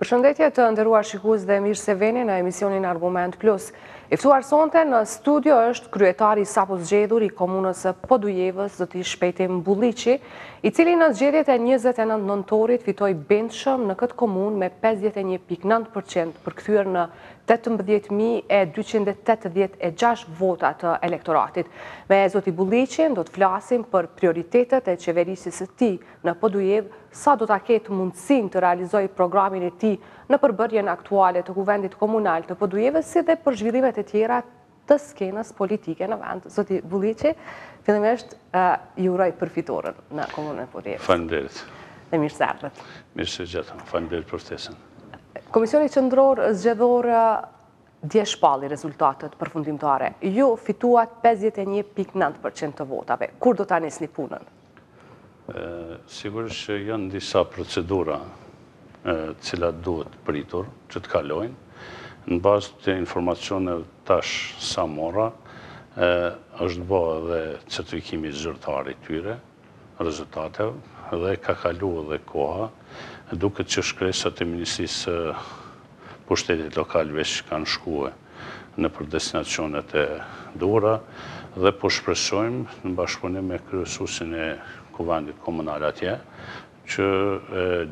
Përshëndetje të nderuar shikues dhe mirë se vini në emisionin Argument Plus. I ftuar sonte në studio është kryetari i sapo zgjedhur i komunës së Podujevës zoti Shpejtim Bulliqi, i cili në zgjedhjet e 29 nëntorit fitoi bindshëm në këtë komunë me 51.9% përkthyer në tetëmbëdhjetë mijë e dyqind e tetëdhjetë e gjashtë vota të elektoratit. Me zotin Bulliqi do të flasim për prioritetet e qeverisjes së tij në Podujevë, sa do ta ketë mundësinë të realizojë programin e tij në përbërjen aktuale të Kuvendit Komunal të Podujevës si dhe për zhvillimet e tjera të skenës politike në vend. Zoti Bulliqi, fillimisht ju uroj për fitoren në komunën e Podujevës. Faleminderit. Dhe mirë se erdhët. Mirë se ju gjetëm. Faleminderit për ftesën. Komisioni Qendror Zgjedhor dje shpalli rezultatet përfundimtare. Ju fituat 51.9% të votave. Kur do ta nisni punën? Sigurisht që janë disa procedura të cilat duhet pritur që të kalojnë. Në bazë të informacioneve tash sa mora, është bërë edhe certifikimi zyrtar i tyre, rezultateve, dhe ka kalu edhe koha, duket që shkresat e Ministrisë së pushtetit lokal veç kanë shkue nëpër destinacionet e duhura dhe po shpresojmë në bashkëpunim me kryesuesin e Kuvendit Komunal atje që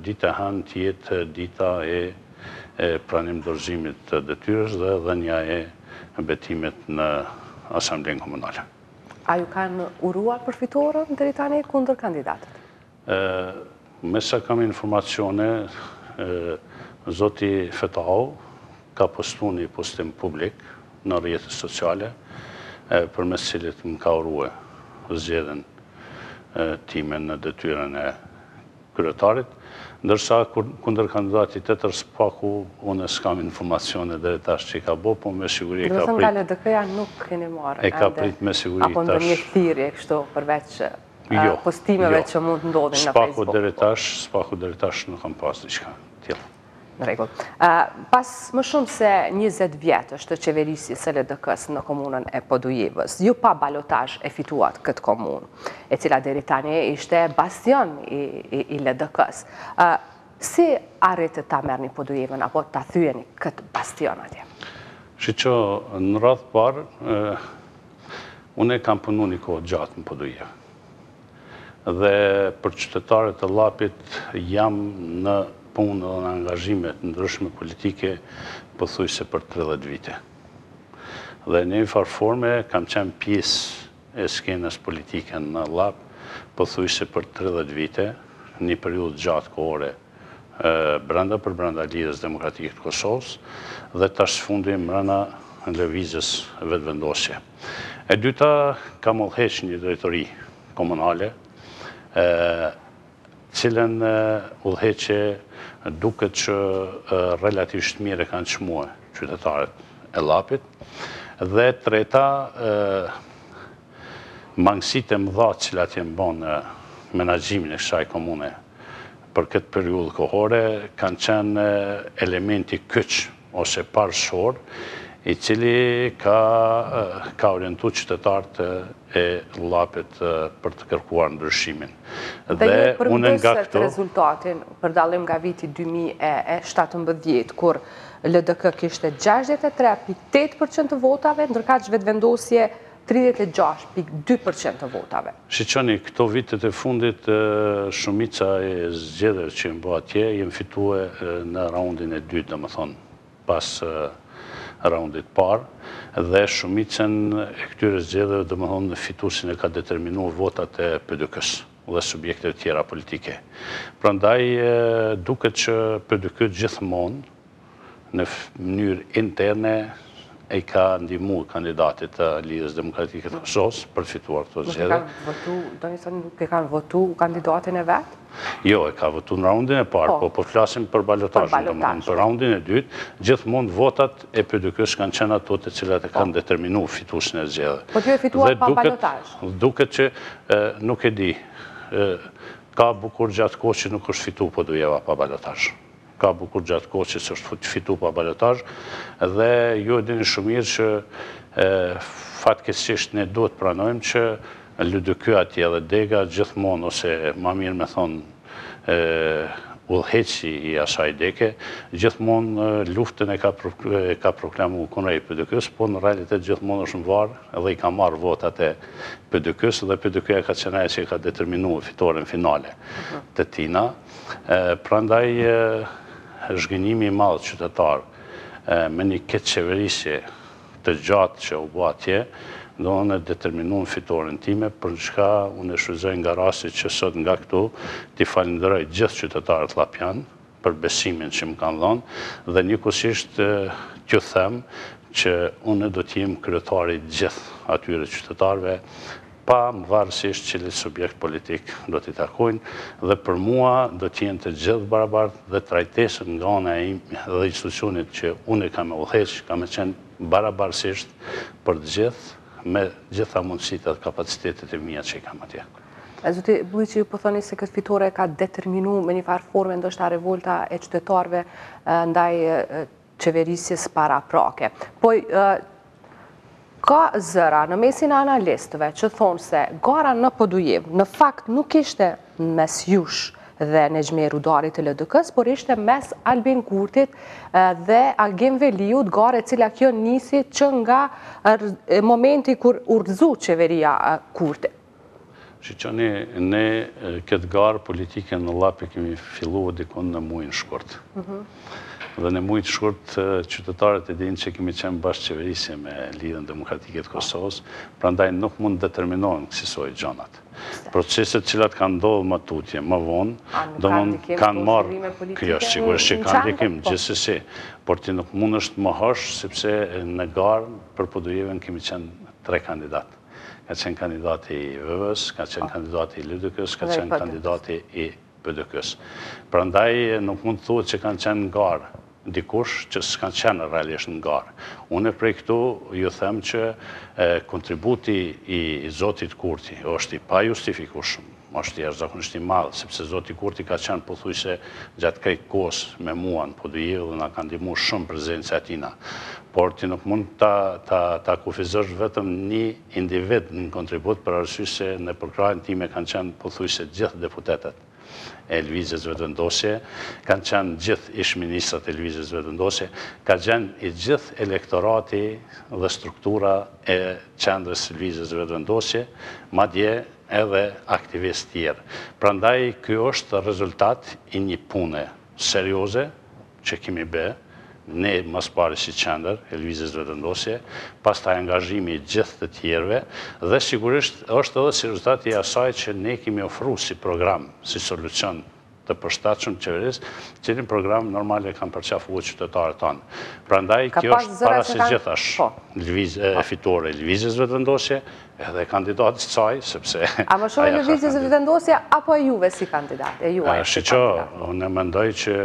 dita e hënë të jetë dita e pranim dorëzimit të detyrës dhe dhënia e betimit në Asamblenë Komunale. A ju kanë uruar për fitoren deri tani kundërkandidatët? Me sa kam informacione, zoti Fetahu ka postu një postim publik në rrjete sociale, përmes cilit më ka urue zgjedhjen time në detyrën e kryetarit, ndërsa kundërkandidati tjetër së paku unë s'kam informacione deri tash që e ka bo, po me siguri e ka prit. Domethënë nga LDK-ja nuk keni marrë ende apo ndonjë thirrje kështu përveç postimeve që mund të ndodhin në Facebook. Së paku deri tash, së paku deri tash nuk kam pas diçka tjetër. Në rregull. Pas më shumë se 20 vjetësh të qeverisjes së LDK-së në komunën e Podujevës, ju pa balotazh e fituat këtë komunë, e cila deri tani ishte bastion i LDK-së. Si arritët ta merrni Podujevën apo ta thyeni këtë bastion atje? Shiko, në radhë të parë, Unë kam punu një kohë të gjatë në Podujevë dhe për qytetarët e Llapit jam në punë dhe në angazhime të ndryshme politike pothujse për 30 vite. Dhe në njëfar forme kam qenë pjesë e skenës politike në Llap pothujse për 30 vite, një periudhë të gjatë kohore. brenda përbrenda Lidhjes Demokratike të Kosovës dhe tash së fundi mbrenda Lëvizjes Vetëvendosje. E dyta, kam udhëheq një drejtori komunale, të cilën udhëheqje duket që relativisht mirë e kanë çmue qytetarët e Llapit. Dhe e treta, Mangësitë e mëdha të cilat janë bërë në menaxhimin e kësaj komune për këtë periudhë kohore kanë qenë elementi kyç ose parësor i cili ka orientu qytetarët e Llapit për të kërkuar ndryshimin. Dhe ju e përmbysët rezultatin për dallim nga viti dy mijë e shtatëmbëdhjetë kur LDK kishte gjashtëdhjetë e tre pikë tetë për qind të votave, ndërkaq Vetëvendosje tridhjetë e gjashtë pikë dy për qind të votave. Shiqoni, këto vitet e fundit shumica e zgjedhjeve që janë bo atje janë fitue në raundin e dytë, domethënë pas raundit të parë, dhe shumicën e këtyre zgjedhjeve domethënë fituesin e ka determinu votat e PDK-së. dhe subjekteve tjera politike. Prandaj duket që PDK gjithmonë në mënyrë interne i ka ndihmu kandidatit të Lidhjes Demokratike të Kosovës për të fituar këto zgjedhje. Nuk e kanë votu, doni të thoni nuk e kanë votu kandidatin e vet? Jo, e ka votu në raundin e parë, po po flasim për balotazhin, domethënë për raundin e dytë, gjithmonë votat e PDK-së kanë qenë ato të cilat e kanë determinu fituesin e zgjedhjeve. Po ju e fituat pa balotazh. Duket që E, nuk e di. E, ka bukur gjatë kohë që nuk është fitu Podujeva pa balotazh. Ka bukur gjatë kohë që s'është fitu pa balotazh dhe ju e dini shumë mirë që e, fatkeqësisht ne duhet pranojmë që LDK-ja atje dhe Dega gjithmonë ose ma mirë me thonë e, udhëheqësi i asaj dege, gjithmonë luftën e ka, e ka proklamu kundra PDK-së, por në realitet gjithmonë është varë Edhe i ka marrë votat e PDK-së dhe PDK-ja ka qenë ajo që e ka determinu fitoren finale të tina. Prandaj zhgënjimi i madh qytetar me një keqqeverisje të gjatë që u bë atje, domethënë e determinuan fitoren time, për çka unë e shfrytëzoj nga rasti që sot nga këtu t'i falënderoj gjithë qytetarët llapjanë, për besimin që më kanë dhënë dhe njëkohësisht t'ju them që unë do të jem kryetar i gjithë atyre qytetarëve pa mvarësisht cilit subjekt politik do t'i takojnë dhe për mua do të jenë të gjithë barabartë dhe trajtesa nga ana ime dhe institucionit që unë kam me udhëheq ka me qenë barabarësisht për të gjithë me gjitha mundësitë dhe kapacitetet e mia që i kam atje. E zoti Bulliqi, ju po thoni se këtë fitore e ka determinu në njëfarë forme ndoshta revolta e qytetarëve ndaj qeverisjes paraprake. Po, ka zëra në mesin e analistëve që thonë se gara në Podujevë në fakt nuk ishte mes jush dhe Nexhmi Rudarit të LDK-së, por ishte mes Albin Kurtit dhe Agim Veliut, garë e cila kjo nisi që nga momenti kur u rrëzu qeveria Kurti. Shiqoni, ne këtë garë politike në Llap e kemi fillu dikun në muajin shkurt. Dhe në muajin shkurt qytetarët e dinë që kemi qenë në bashkëqeverisje me Lidhjen Demokratike të Kosovës, prandaj nuk mund të determinohen kësisoj gjanat. proceset të cilat kanë ndodhë më tutje, më vonë, do mund kanë marrë, kjo është sigurisht që ka ndikim, po. gjithsesi, por ti nuk mundesh të mohosh, sepse në garë për Podujevën kemi qenë tre kandidatë. Ka qenë kandidati i VV-së, ka qenë po. kandidati i LDK-së, ka qenë kandidati i PDK-së. Prandaj nuk mund të thuhet që kanë qenë në garë dikush që s'ka qenë realisht në garë. Unë prej këtu ju them që kontributi i zotit Kurti është i pajustifikushëm, është jashtëzakonisht i madh, sepse zoti Kurti ka qenë pothuajse gjatë krejt kohës me mua në Podujevë dhe na ka ndihmu shumë prezenca e tina. Por ti nuk mund ta ta ta kufizosh vetëm një individ në kontribut për arsye se në përkrahjen time kanë qenë pothuajse të gjithë deputetët e Lëvizjes Vetëvendosje, kanë qenë gjithë ish-ministrat e Lëvizjes Vetëvendosje, ka qenë i gjithë elektorati dhe struktura e qendrës së Lëvizjes Vetëvendosje, madje edhe aktivistë tjerë. Prandaj ky është rezultat i një pune serioze, që kemi bë, ne më së pari si qendër e Lëvizjes Vetëvendosje, pastaj angazhimi i gjithë të tjerëve, dhe sigurisht është edhe si rezultat i asaj që ne kemi ofru si program, si solucion të përshtatshëm qeverisës, të cilin program normal e kanë përqafue qytetarët tanë. Prandaj kjo është para se gjithash fitore e Lëvizjes Vetëvendosje, Edhe kandidatit të saj, sepse... A më shumë e Lëvizjes Vetëvendosje, apo e juve si kandidat, e juaj si kandidat? Shiqo, unë e mendoj që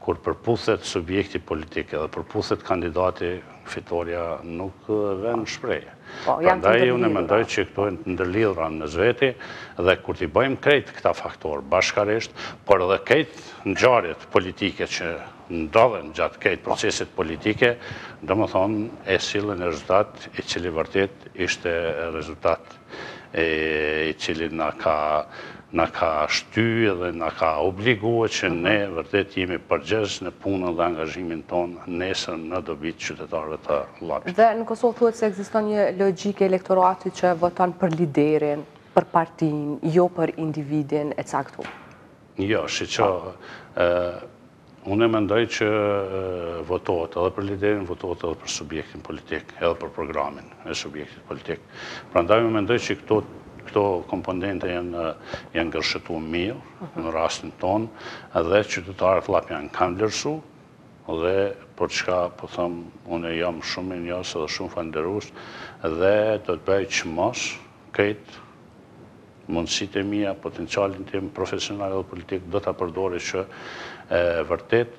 kur përputhet subjekti politik edhe përputhet kandidati, fitorja nuk vjen në shprehje. Po, janë të ndërlidhë. Prandaj, unë e mendoj që këto janë të ndërlidhura mes veti, dhe kur t'i bëjmë krejt këta faktorë bashkarisht, por edhe krejt ngjarjet politike që... ndodhen gjatë krejt proceset politike, domethënë e sjellin një rezultat i cili vërtet ishte rezultat i cili na ka na ka shty dhe na ka obligue që ne vërtet të jemi përgjegjës në punën dhe angazhimin tonë nesër në dobi të qytetarëve të Llapit. Dhe në Kosovë thuhet se ekziston një logjikë e elektoratit që voton për liderin, për partinë, jo për individin e caktuar. Jo, shiqo, unë mendoj që votohet edhe për liderin, votohet edhe për subjektin politik, edhe për programin e subjektit politik. Prandaj unë mendoj që këto këto komponente janë, janë gërshëtu mirë, mhm. në rastin tonë, edhe qytetarët llapjanë kanë vlerësu, dhe për çka, po them, unë jam shumë mirënjohës dhe shumë falënderues, dhe do të bëj çmos krejt Mundësitë e mia, potencialin tim profesional edhe politik do ta përdor që vërtet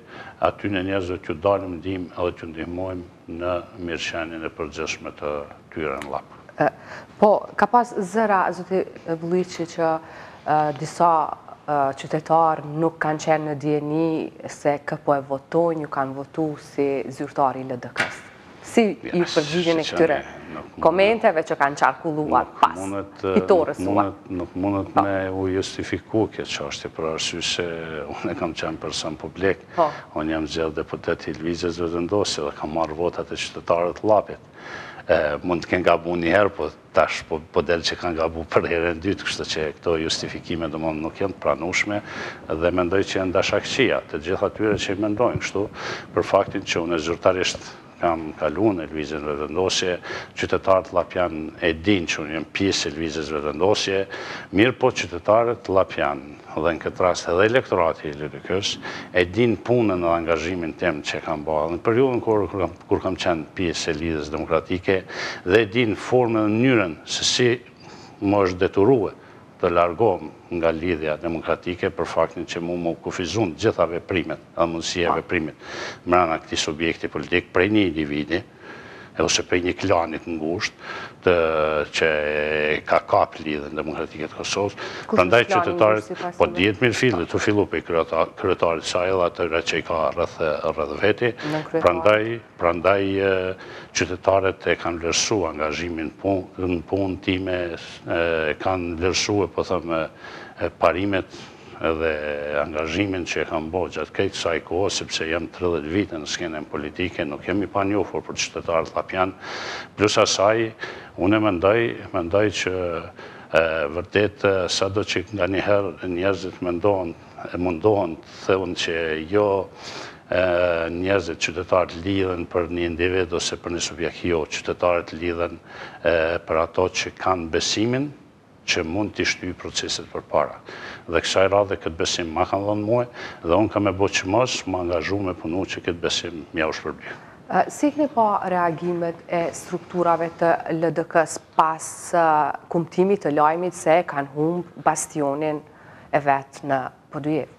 atyne njerëzve t'ju dalim ndihmë edhe t'ju ndihmojmë në mirëqenien e përgjithshme të tyre në Llap. Po, ka pas zëra, zoti Bulliqi, që disa qytetarë nuk kanë qenë në dijeni se kë po e votojnë, ju kanë votu si zyrtarë i LDK-së. Si i përgjigjeni këtyre komenteve që kanë qarkulluar pas fitores suaj? Nuk mundet me u justifiku kjo çështje, për arsye se unë kam qenë person publik, unë jam zgjedhë deputet i Lëvizjes Vetëvendosje dhe kam marrë votat e qytetarëve të Llapit. Mund të kenë gabu njëherë, po Tash po po del që kanë gabu për herën e dytë, kështu që këto justifikime domthonë nuk janë të pranueshme dhe mendoj që janë dashakeqe të gjithë atyre që mendojnë kështu për faktin që unë zyrtarisht kam kalu në Lëvizjen Vetëvendosje, qytetarët llapjan e dinë që unë jam pjesë e Lëvizjes Vetëvendosje, mirëpo qytetarët llapjan dhe në këtë rast edhe elektorati i LDK-së e dinë punën dhe angazhimin tim që e kam ba edhe në periudhën kur kam kur kam qenë pjesë e Lidhjes Demokratike dhe e dinë formën dhe mënyrën se si mu është detyrue të largohem nga Lidhja Demokratike për faktin që mua m'u kufizun të gjitha veprimet dhe mundësia e veprimit mrena këtij subjekti politik prej një individi ose prej një klani të ngushtë, të që e ka kap Lidhjen Demokratike të Kosovës, prandaj qytetarët, po e di mirëfilli, tu fillu prej kryetarit sa edhe atyre që i ka rreth veti, prandaj, prandaj qytetarët e kanë vlerësu angazhimin në punën time, e kanë vlerësu e po thëmë parimet, edhe angazhimin që e kam bo gjatë krejt kësaj kohe, sepse jam tridhjetë vite në skenën politike, nuk jam i panjohur për qytetarët llapjanë, plus asaj, une mendoj, mendoj që vërtet sado që nganjëherë njerëzit mendohen e mundohen të thonë që jo njerëzit, qytetarët lidhen për një individ ose për një subjekt, jo, qytetarët lidhen për ato që kanë besimin, që mund t'i shtyjë proceset përpara. Dhe kësaj radhe këtë besim ma kanë dhënë mue dhe unë kam me bo që me u angazhu me punu që këtë besim me ua shpërbly. Si e keni pa reagimet e strukturave të LDK-së pas kumtimit të lajmit se e kanë humbë bastionin e vet në Podujevë?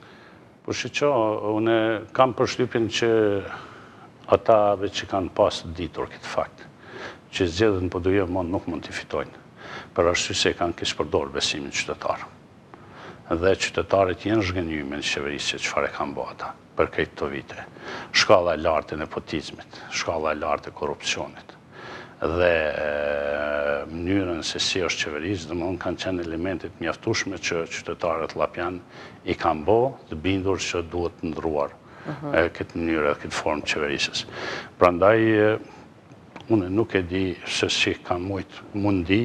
Po shiqo, unë kam përshtypjen që ata veç e kanë pas ditur këtë fakt, që zgjedhjet në Podujevë më nuk mund t'i fitojnë, për arsye se e kanë keqpërdorë besimin qytetar. Dhe qytetarët janë zhgënjy me qeverisjen që çfarë kanë bo ata, për krejt këto vite. Shkalla e lartë e nepotizmit, shkalla e lartë e korrupsionit. dhe mënyrën se si është qeverisë, domethënë kanë qenë elemente të mjaftueshme që qytetarët llapjanë i kanë bo të bindur që duhet të ndërruar këtë mënyrë dhe këtë formë të qeverisjes. Prandaj, unë nuk e di se si kanë mujtë mundi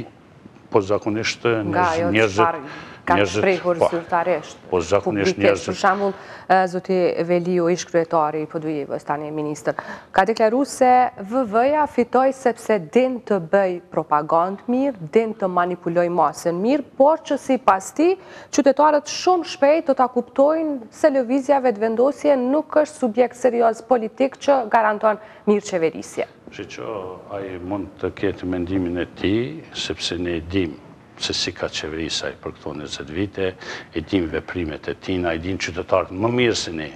Po zakonisht njerëzit... Nga ajo çfarë kanë shprehur po, zyrtarisht, po, publikisht, për shambull, zoti Veliu, ish kryetari i Podujevës, tanimë ministër, ka deklaru se VV-ja fitoi sepse din të bëjë propagandë mirë, din të manipulojë masën mirë, por që sipas tij, qytetarët shumë shpejt do ta kuptojnë se Lëvizja Vetëvendosje nuk është subjekt serioz politik që garanton mirëqeverisje. Shiqo ai mund të ketë mendimin e tij, sepse ne e dimë se si ka qeverisë ai për këto njëzet vite, i dimë veprimet e tina, i dinë qytetarët më mirë se ne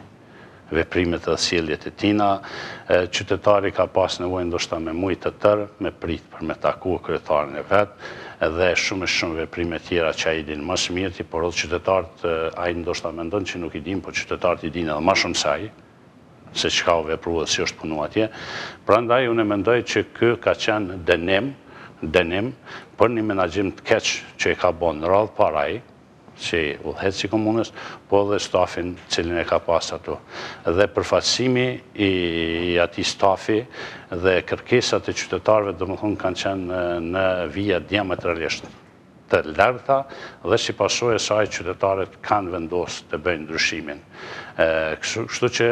veprimet dhe sjelljet e tina. Qytetari ka pas nevojë ndoshta me muaj të tërë me prit për me taku kryetarin e vet dhe shumë e shumë veprime tjera që ai i din ma së miri, por edhe qytetarët ai ndoshta mendon që nuk i dinë, po qytetarët i dinë edhe më shumë se ai. se çka u vepru e si është punu atje, prandaj unë mendoj që ky ka qenë dënim, dënim për një menaxhim të keq që e ka bën radhë të parë ai, si udhëheqës i komunës, po edhe stafin të cilin e ka pas aty. Dhe përfaqësimi i atij stafi dhe kërkesat e qytetarëve domethënë kanë qenë në vija diametralisht. të larta dhe si pasojë e saj qytetarët kanë vendos të bëjnë ndryshimin. Kështu që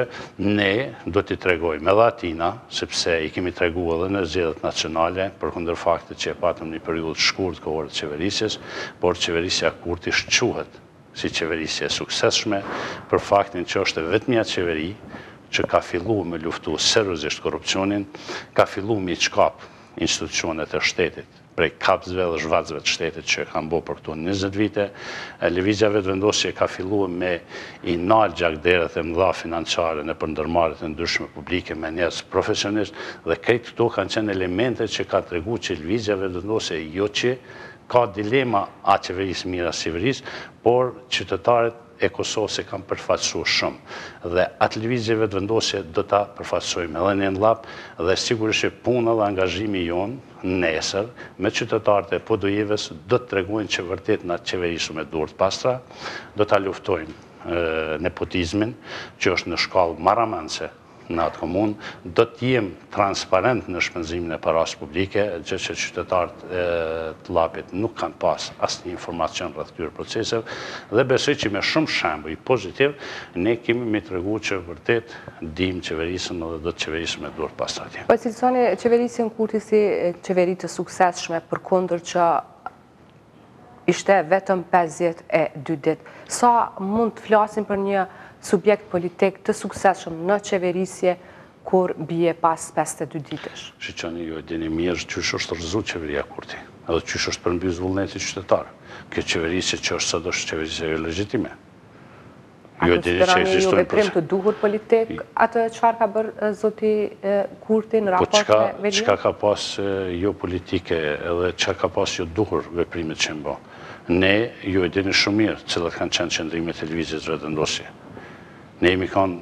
ne do t'i tregojmë edhe atina, sepse i kemi tregu edhe në zgjedhjet nacionale, përkundër faktit që e patëm një periudhë të shkurtë kohore të qeverisjes, por qeverisja Kurti shquhet si qeverisje e suksesshme për faktin që është e vetmja qeveri që ka fillu me luftu seriozisht korrupsionin, ka fillu me i çkapë institucionet e shtetit. prej kapsve dhe zhvatsve të shtetit që kanë bo për këto njëzet vite, Lëvizja Vetëvendosje ka fillu me i nal gjakderdhjet e mëdha financiare nëpër ndërmarrjet e ndryshme publike me njerëz profesionistë dhe krejt këto kanë qenë elemente që kanë tregu që Lëvizja Vetëvendosje jo që ka dilema a qeveris mirë a s'qeveris por qytetarët e Kosovës e kanë përfaqësu shumë dhe atë Lëvizje Vetëvendosje do ta përfaqësojmë edhe ne në Llap dhe sigurisht që puna dhe angazhimi jonë Nesër, me qytetarët e Podujevës do të tregojnë që vërtet na qeverisim me durt të pastra, do ta luftojmë nepotizmin, që është në shkallë marramendëse në atë komunë, do të jemë transparentë në shpenzimin e parasë publike, gjë që qytetarët e Llapit nuk kanë pasë asnjë informacion rreth këtyre proceseve dhe besoj që me shumë shembuj pozitivë ne kemi me tregu që vërtet dimë të qeverisim dhe do të qeverisim me duar të pastra. Po e cilësoni qeverisjen Kurti si qeveri të suksesshme, përkundër që ishte vetëm 52 ditë. Sa mund të flasim për një subjekt politik të suksesshëm në qeverisje kur bie pas 52 ditësh? Shiqoni, ju e dini mirë qysh është rrëzu qeveria Kurti, edhe qysh është përmbys vullneti qytetar. Kjo qeverisje që është sot është qeverisje jo legjitime. A konsideroni ju veprim të duhur politik atë çfarë ka bërë zoti Kurti në raport me Veliun? Po çka, çka ka pas jo politike edhe çka ka pas jo duhur veprimet që janë bo. Ne ju e dini shumë mirë cilat kanë qenë qëndrimet e Lëvizjes Vetëvendosje. Ne jemi kanë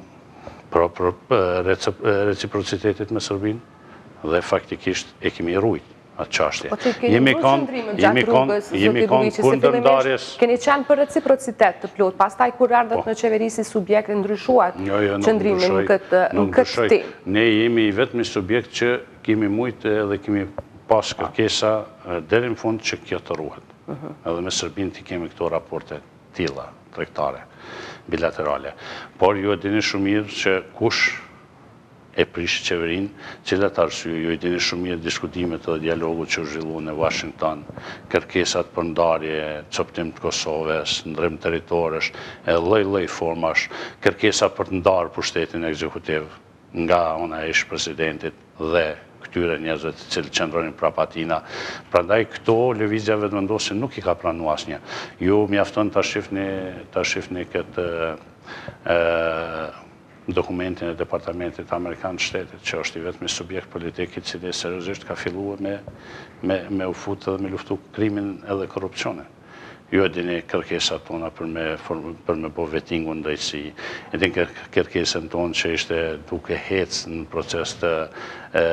pro, pro reciprocitetit me Serbinë dhe faktikisht e kemi rujtë. atë qashtje. Po që keni bërë qëndrime gjatë rrugës, zoti Burici, se fillimisht keni qenë për reciprocitet të plotë, pastaj kur erdhët po. në qeverisi subjekt e ndryshuat jo, jo, qëndrime në këtë ti. Ne jemi i vetmi subjekt që kemi mujtë dhe kemi pas po. kërkesa deri në fund që kjo të ruhet. Mhm. Edhe me Serbinë t'i kemi këto raporte të tilla, tregtare, bilaterale. Por ju e dini shumë mirë që kush e prish qeverinë, cilat arsye, ju i dini shumë mirë diskutimet edhe dialogu që u zhvillu në Washington, kërkesat për ndarje, copëtim të Kosovës, ndrrim territoresh, e lloj lloj formash, kërkesa për të ndarë pushtetin ekzekutiv nga ana e ish presidentit dhe këtyre njerëzve të cilët qëndronin prapa tina, prandaj këto Lëvizja Vetëvendosje nuk i ka pranu asnjë, ju mjafton ta shifni ta shifni këtë dokumentin e Departamentit Amerikan të Shtetit, që është i vetmi subjekt politik i cili seriozisht ka filluar me me me u fut dhe me luftu krimin edhe korrupsionin. Ju e dini kërkesat tona për me për me bo vetingun në drejtësi. E dini kërkesën tonë që ishte duke hec në proces të e,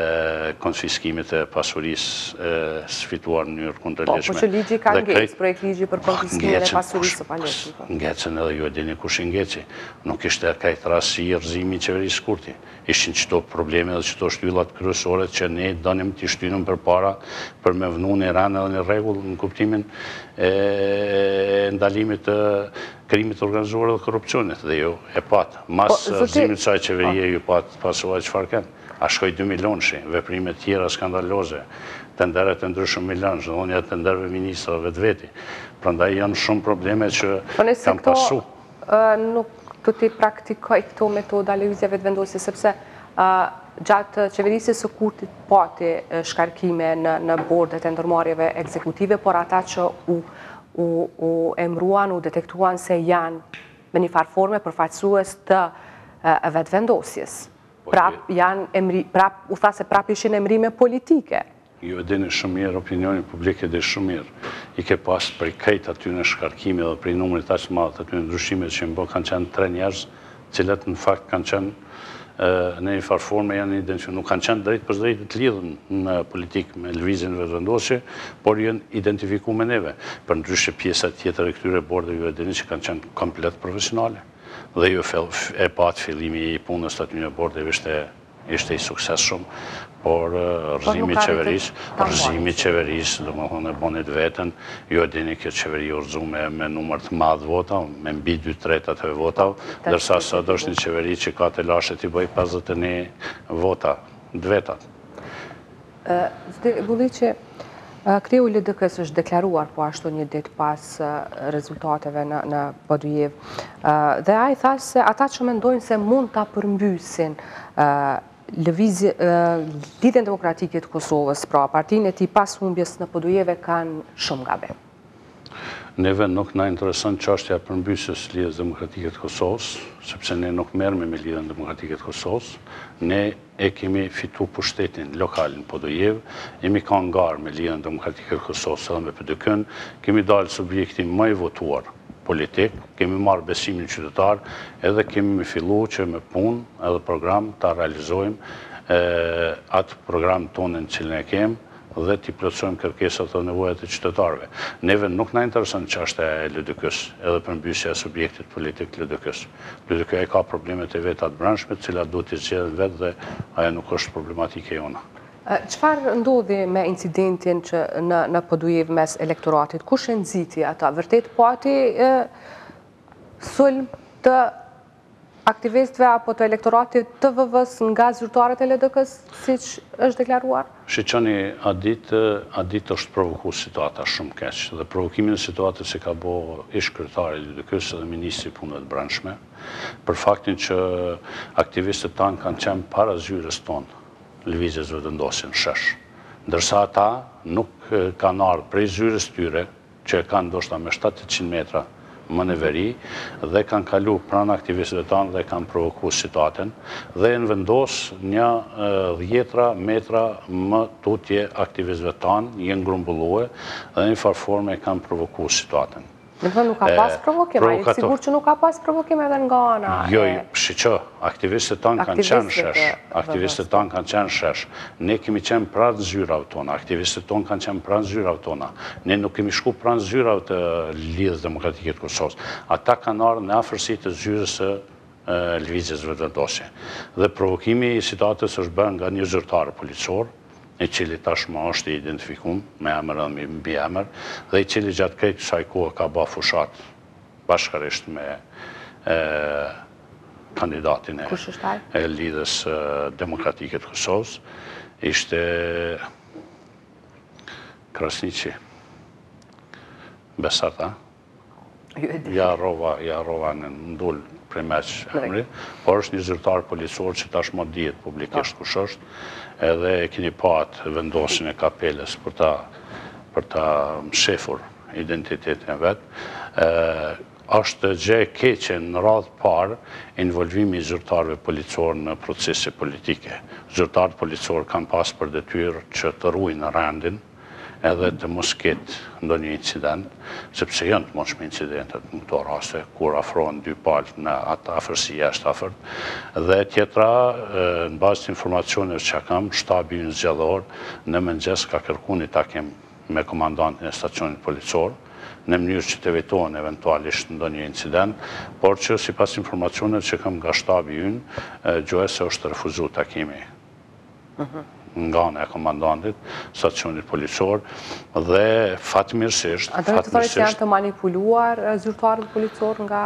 konfiskimit të pasurisë e, së fituar në mënyrë kundërligjshme. Po, po që ligji ka ngec, projektligji për konfiskimin e pasurisë së paligjshme. Po. Ngecën edhe ju e dini kush i ngeci. Nuk ishte krejt rastësi rrëzimi i qeverisë Kurti. Ishin qëto probleme dhe qëto shtyllat kryesore që ne donim t'i shtynim përpara për me vnu ni rend edhe ni rregull në kuptimin e ndalimit të krimit të organizuar dhe korrupsionit dhe ju e patë. Mas rrëzimit të saj qeverie ju patë pasojat çfarë kanë. A shkoi dy milonshi, veprime të tjera skandaloze, tendere të ndryshëm milonsh, dhënia e tenderëve ministrave vetveti. Prandaj janë shumë probleme që kanë pasu. Nuk do t'i praktikojë këto metoda Lëvizja Vetëvendosje, sepse gjatë qeverisjes së Kurtit pati shkarkime në bordet e ndërmarrjeve ekzekutive, por ata që u emëruan, u detektuan se janë me një farë forme përfaqësues të Vetëvendosjes. Prapë janë, prapë u tha se prapë ishin emërime politike. Ju e dini shumë mirë, opinioni publik e di shumë mirë. I ke pas prej krejt atyne shkarkime dhe prej numrit aq të madh të atyne ndryshimeve që janë bërë kanë qenë tre njerëz, të cilët në fakt kanë qenë në një farë forme janë identifikuar, nuk kanë qenë drejtpërdrejt të lidhur në politikë me Lëvizjen Vetëvendosje, por janë identifikuar me neve. Përndryshe pjesa tjetër e këtyre bordeve ju e dini që kanë qenë komplet profesionale dhe ju e patë fillimi i punës të atyne bordeve ishte Ishte i suksesshëm, por rrëzimi i qeverisë, rrëzimi i qeverisë, domethënë e bonit vetën, ju e dini kjo qeveri u rrëzu me, me numër të madh votave, me mbi dy të tretat e votave, ndërsa sot është një qeveri që ka telashe t'i bëjë 51 vota, të vetat. Zoti Bulliqi, kreu i LDK-së është deklaruar po ashtu një ditë pas rezultateve në Podujevë. Dhe ai tha se ata që mendojnë se mund ta përmbysin Lidhjen Demokratike të Kosovës, pra partinë e tij pas humbjes në Podujevë kanë shumë gabim. Neve nuk na intereson çashtja e përmbysjes së Lidhjes Demokratike të Kosovës, sepse ne nuk merremi me Lidhjen Demokratike të Kosovës, ne E kemi fitu pushtetin lokal në Podujevë, jemi kanë n'garë me Lidhjen Demokratike të Kosovës edhe me PDK-në, kemi dalë subjekti më i votuar politik, kemi marrë besimin qytetar edhe kemi me fillu që me punë edhe program ta realizojmë atë programin tonë të cilin e kemë, dhe t'i plotësojmë kërkesat dhe nevojat e qytetarëve. Neve nuk na intereson çështja e LDK-së, edhe përmbysja e subjektit politik të LDK-së. LDK-ja i ka problemet e veta të brendshme, të cilat duhet t'i zgjedhin vetë dhe ajo nuk është problematikë e jona. Çfarë ndodhi me incidentin në Podujevë mes elektoratit? Kush e nxiti atë? Vërtet pati sulm të aktivistëve apo të elektoratit të VV-së nga zyrtarët e LDK-së, siç është deklaruar? Shiqoni atë ditë, atë ditë është provoku situata shumë keq dhe provokimin e situatës e ka bo ish-kryetari i LDK-së dhe ministri i Punëve të Brendshme, për faktin që aktivistët tanë kanë qenë para zyrës tonë, Lëvizjes Vetëvendosje në shesh, ndërsa ata nuk kanë ardhë prej zyrës së tyre, që e kanë ndoshta nja shtatë-tetëqind metra më në veri dhe kanë kalu pranë aktivistëve tanë dhe kanë provoku situatën dhe janë vendos nja dhjetëra metra më tutje aktivistëve tanë janë grumbullue dhe në një farë forme kanë provoku situatën. Domethënë nuk ka pas provokim, a jeni i sigurt që nuk ka pas provokim edhe nga ana e Jo, shiqo, aktivistët tanë kanë qenë n'shesh, aktivistët tanë kanë qenë n'shesh. Ne kemi qenë pranë zyrave tona, aktivistët tanë kanë qenë pranë zyrave tona. Ne nuk kemi shku pranë zyrave të Lidhjes Demokratike të Kosovës. Ata kanë ardhë në afërsi të zyrës së Lëvizjes Vetëvendosje. Dhe provokimi i situatës është bërë nga një zyrtar policor, i cili tashmë është i identifikum me emër dhe mbiemër, dhe i cili gjatë krejt kësaj kohe ka ba fushatë bashkërisht me kandidatin e Lidhjes Demokratike të Kosovës, ishte Krasniqi. Besart, ha? Ju e di. Ja rova, ja rova në ndul prej meq emri, por është një zyrtar policor që tashmë dihet publikisht kush është, edhe e keni pa atë vendosjen e kapelës për ta mshefur. identitetin e vet. Është gjë e keqe në radhë të parë involvimi i zyrtarëve policorë në procese politike. Zyrtarët policorë kanë pas për detyrë që të rujnë rendin edhe të mos ketë ndonjë incident, sepse janë të mundshme incidentet në këto raste kur afrohen dy palët në atë afërsi aq të afërt. Dhe tjetra, në bazë të informacioneve që kam, shtabi ynë zgjedhor në mëngjes ka kërku një takim me komandantin e stacionit policor, në mënyrë që të evitohen eventualisht ndonjë incident, por që sipas informacioneve që kam nga shtabi ynë, gjoja se është refuzu takimi nga ana e komandantit, stacionit policor, dhe fatmirësisht, A doni të thoni se janë të manipuluar zyrtarët policor nga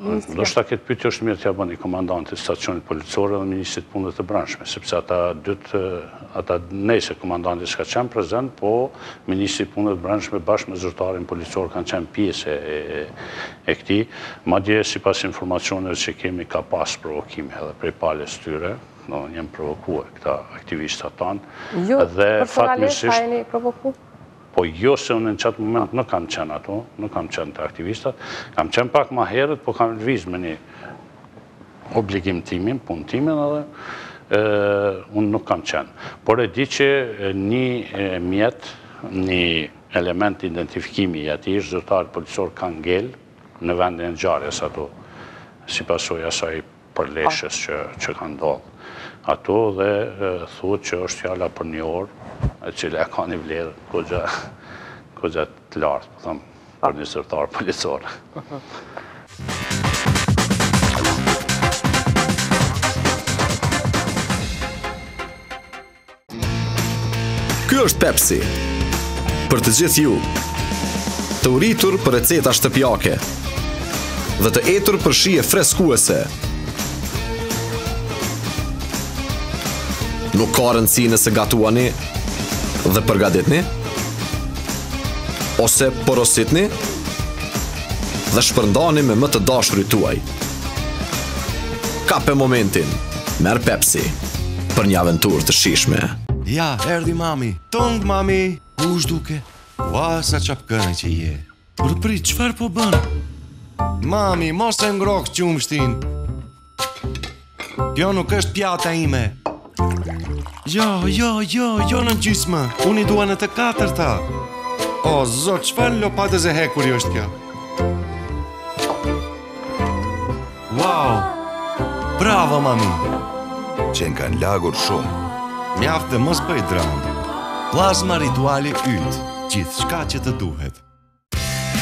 ministria? Ndoshta këtë pyetje është mirë t'ia bëni komandantit stacionit policor edhe ministrit të Punëve të Brendshme, sepse ata dytë Ata, nejse, komandanti s'ka qenë prezent, po ministri i Punëve të Brendshme bashkë me zyrtarin policor kanë qenë pjesë e këtij. Madje sipas informacioneve që kemi ka pasë provokime edhe prej palës tyre, domethënë janë provoku këta aktivistat tanë. Ju personalisht a jeni provoku? Po jo se unë në qatë moment nuk kam qenë aty, nuk kam qenë te aktivistat, kam qenë pak ma herët, po kam lëvizë me një obligim timin, punë timen edhe unë nuk kam qenë. Por e di që një mjet, një element identifikimi i atij zyrtarit policor ka ngel në vendin e ngjarjes aty, si pasojë e asaj përleshjes që ka ndodhë aty dhe thuhet që është fjala për një orë, e cila e ka një vlerë koxha të lartë, po themi. Për një zyrtar policor. Ky është Pepsi. Për të gjithë ju. Të uritur për receta shtëpiake. Dhe të etur për shije freskuese. Nuk ka rëndësi nëse gatuani dhe përgaditni ose porositni dhe shpërndani me më të dashurit tuaj. Kape momentin, merr Pepsi për një aventurë të shijshme. Ja, erdhi mami. Tung mami. Qysh duke? Ua, sa çapkëne që je. Po prit, çfarë po bën? Mami, mos e ngroh qumështin Kjo nuk është pjata ime Jo, jo, jo, jo në gjysmë Unë i dua në të katërta O, zot, çfarë lopatëze hekuri është kjo? Wow! Bravo, mami! Qenkan lagur shumë. Mjaft dhe mos bëj dramë. Plazma rituali yt, gjithçka që të duhet.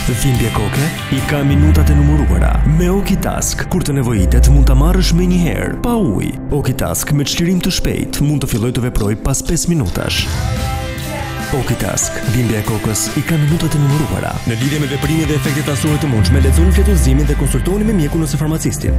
Dhimbje koke, i ka minutat e numëruara. Me Okitask, kur të nevojitet, mund ta marrësh menjëherë, pa ujë. Okitask me çlirim të shpejtë, mund të fillojë të veprojë pas 5 minutash. Okitask, dhimbja e kokës i ka minutat e numëruara. Në lidhje me veprimin dhe efektet anësore të mundshme, lexoni fletudhëzimin dhe konsultohuni me mjekun ose farmacistin.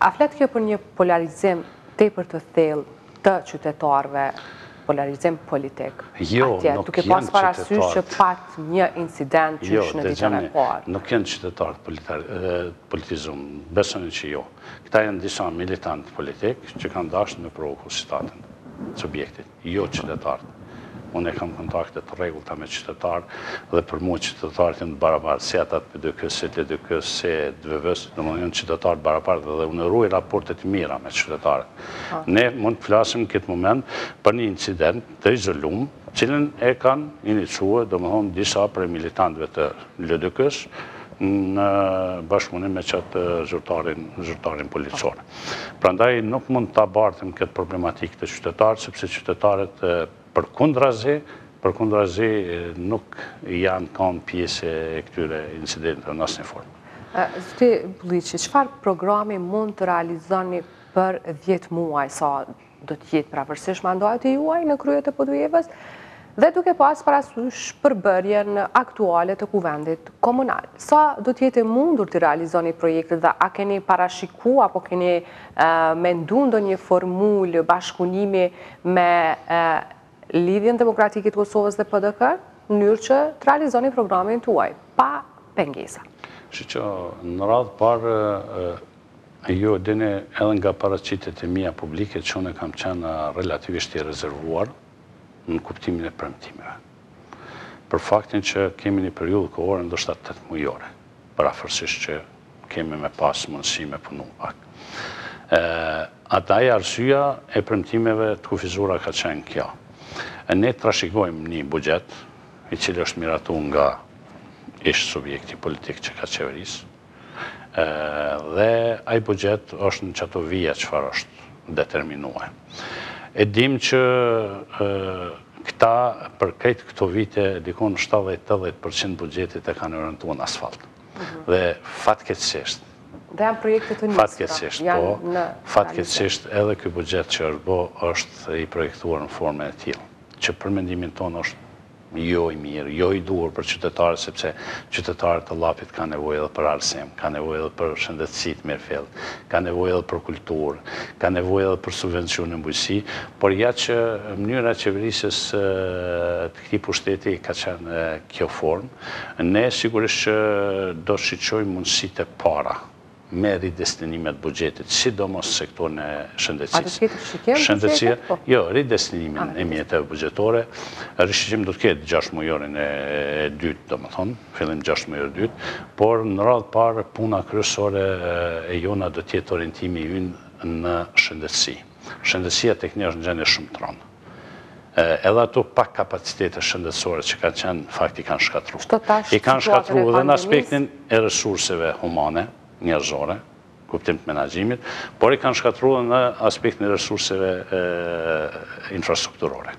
A flet kjo për një polarizim tepër të thellë të qytetarëve, polarizim politik? Jo, nuk janë qytetarët. Duke pas parasysh që pat një incident që është në jo, ditën e parë. Jo, nuk janë qytetarët të politizum, besoni që jo. Këta janë disa militantë politikë që kanë dashtë me provoku situatën, subjektit. jo qytetarët. Unë kam kontakte të rregullta me qytetarë dhe për mua qytetarët janë të barabartë, si ata të PDK-së, si të LDK-së, si të VV-së, domethënë janë qytetarë të barabartë dhe unë ruaj raporte të mira me qytetarët. Ne mund të flasim në këtë moment për një incident të izolum, të cilin e kanë inicu, domethënë disa prej militantëve të LDK-së në bashkëpunim me çat zyrtarin, zyrtarin policor. Prandaj nuk mund ta bartim këtë problematikë te qytetarët, sepse qytetarët përkundrazi, përkundrazi nuk janë kanë pjesë e këtyre incidenteve në asnjë formë. Zoti Bulliqi, çfarë programi mund të realizoni për dhjetë muaj, sa do të jetë përafërsisht mandati juaj në krye të Podujevës dhe duke pas parasysh përbërjen aktuale të kuvendit komunal. Sa do të jetë e mundur t'i realizoni projektet dhe a keni parashiku apo keni mendu ndonjë formulë bashkëpunimi me Lidhjen Demokratike të Kosovës dhe PDK, në mënyrë që të realizoni programin tuaj, pa pengesa. Shiqo, në radhë të parë Ju e dini, edhe nga paraqitjet e mia publike që unë kam qenë relativisht i rezervuar në kuptimin e premtimeve. Për faktin që kemi një periudhë kohore ndoshta tetë mujore, përafërsisht që kemi me pas mundësi me punu pak. Andaj arsyeja e premtimeve të kufizura ka qenë kjo. Ne trashëgojmë një buxhet, i cili është miratu nga ish-subjekti politik që ka qeverisë. Dhe ai buxhet është në qato vija çfarë është determinue. E dimë që këta për krejt këto vite dikon 70-80 përqind buxhetit e kanë orientu në asfalt. Dhe fatkeqësisht, Dhe janë projekte të njësë. Fatkeqësisht, po, fatkeqësisht edhe ky buxhet që është bo, është i projektuar në formë të tillë, që për mendimin tonë është jo i mirë, jo i duhur për qytetarët sepse qytetarët e Llapit kanë nevojë edhe për arsim, kanë nevojë edhe për shëndetësi të mirëfilltë, kanë nevojë edhe për kulturë, kanë nevojë edhe për subvencione në bujqësi, por ja që mënyra e qeverisjes të këtij pushteti ka qenë kjo formë, ne sigurisht që do shiqojmë mundësitë e para. me ridestinime të buxhetit, sidomos sektorin e shëndetësisë. A do të ketë rishikim buxheti? Jo, ridestinimin e mjeteve buxhetore, rishikim do të ketë gjashtë mujorin e dytë, domethënë, fillim gjashtëmujorit dytë, por në radhë të parë puna kryesore e jona do të jetë orientimi ynë në shëndetësi. Shëndetësia tek ne është në gjendje shumë të rëndë. Edhe ato pak kapacitete shëndetësore që kanë qenë, në fakt i kanë shkatërruar. I kanë shkatërruar edhe në aspektin e resurseve humane, njerëzore, në kuptim të menaxhimit, por i kanë shkatërruar edhe në aspektin e resurseve infrastrukturore.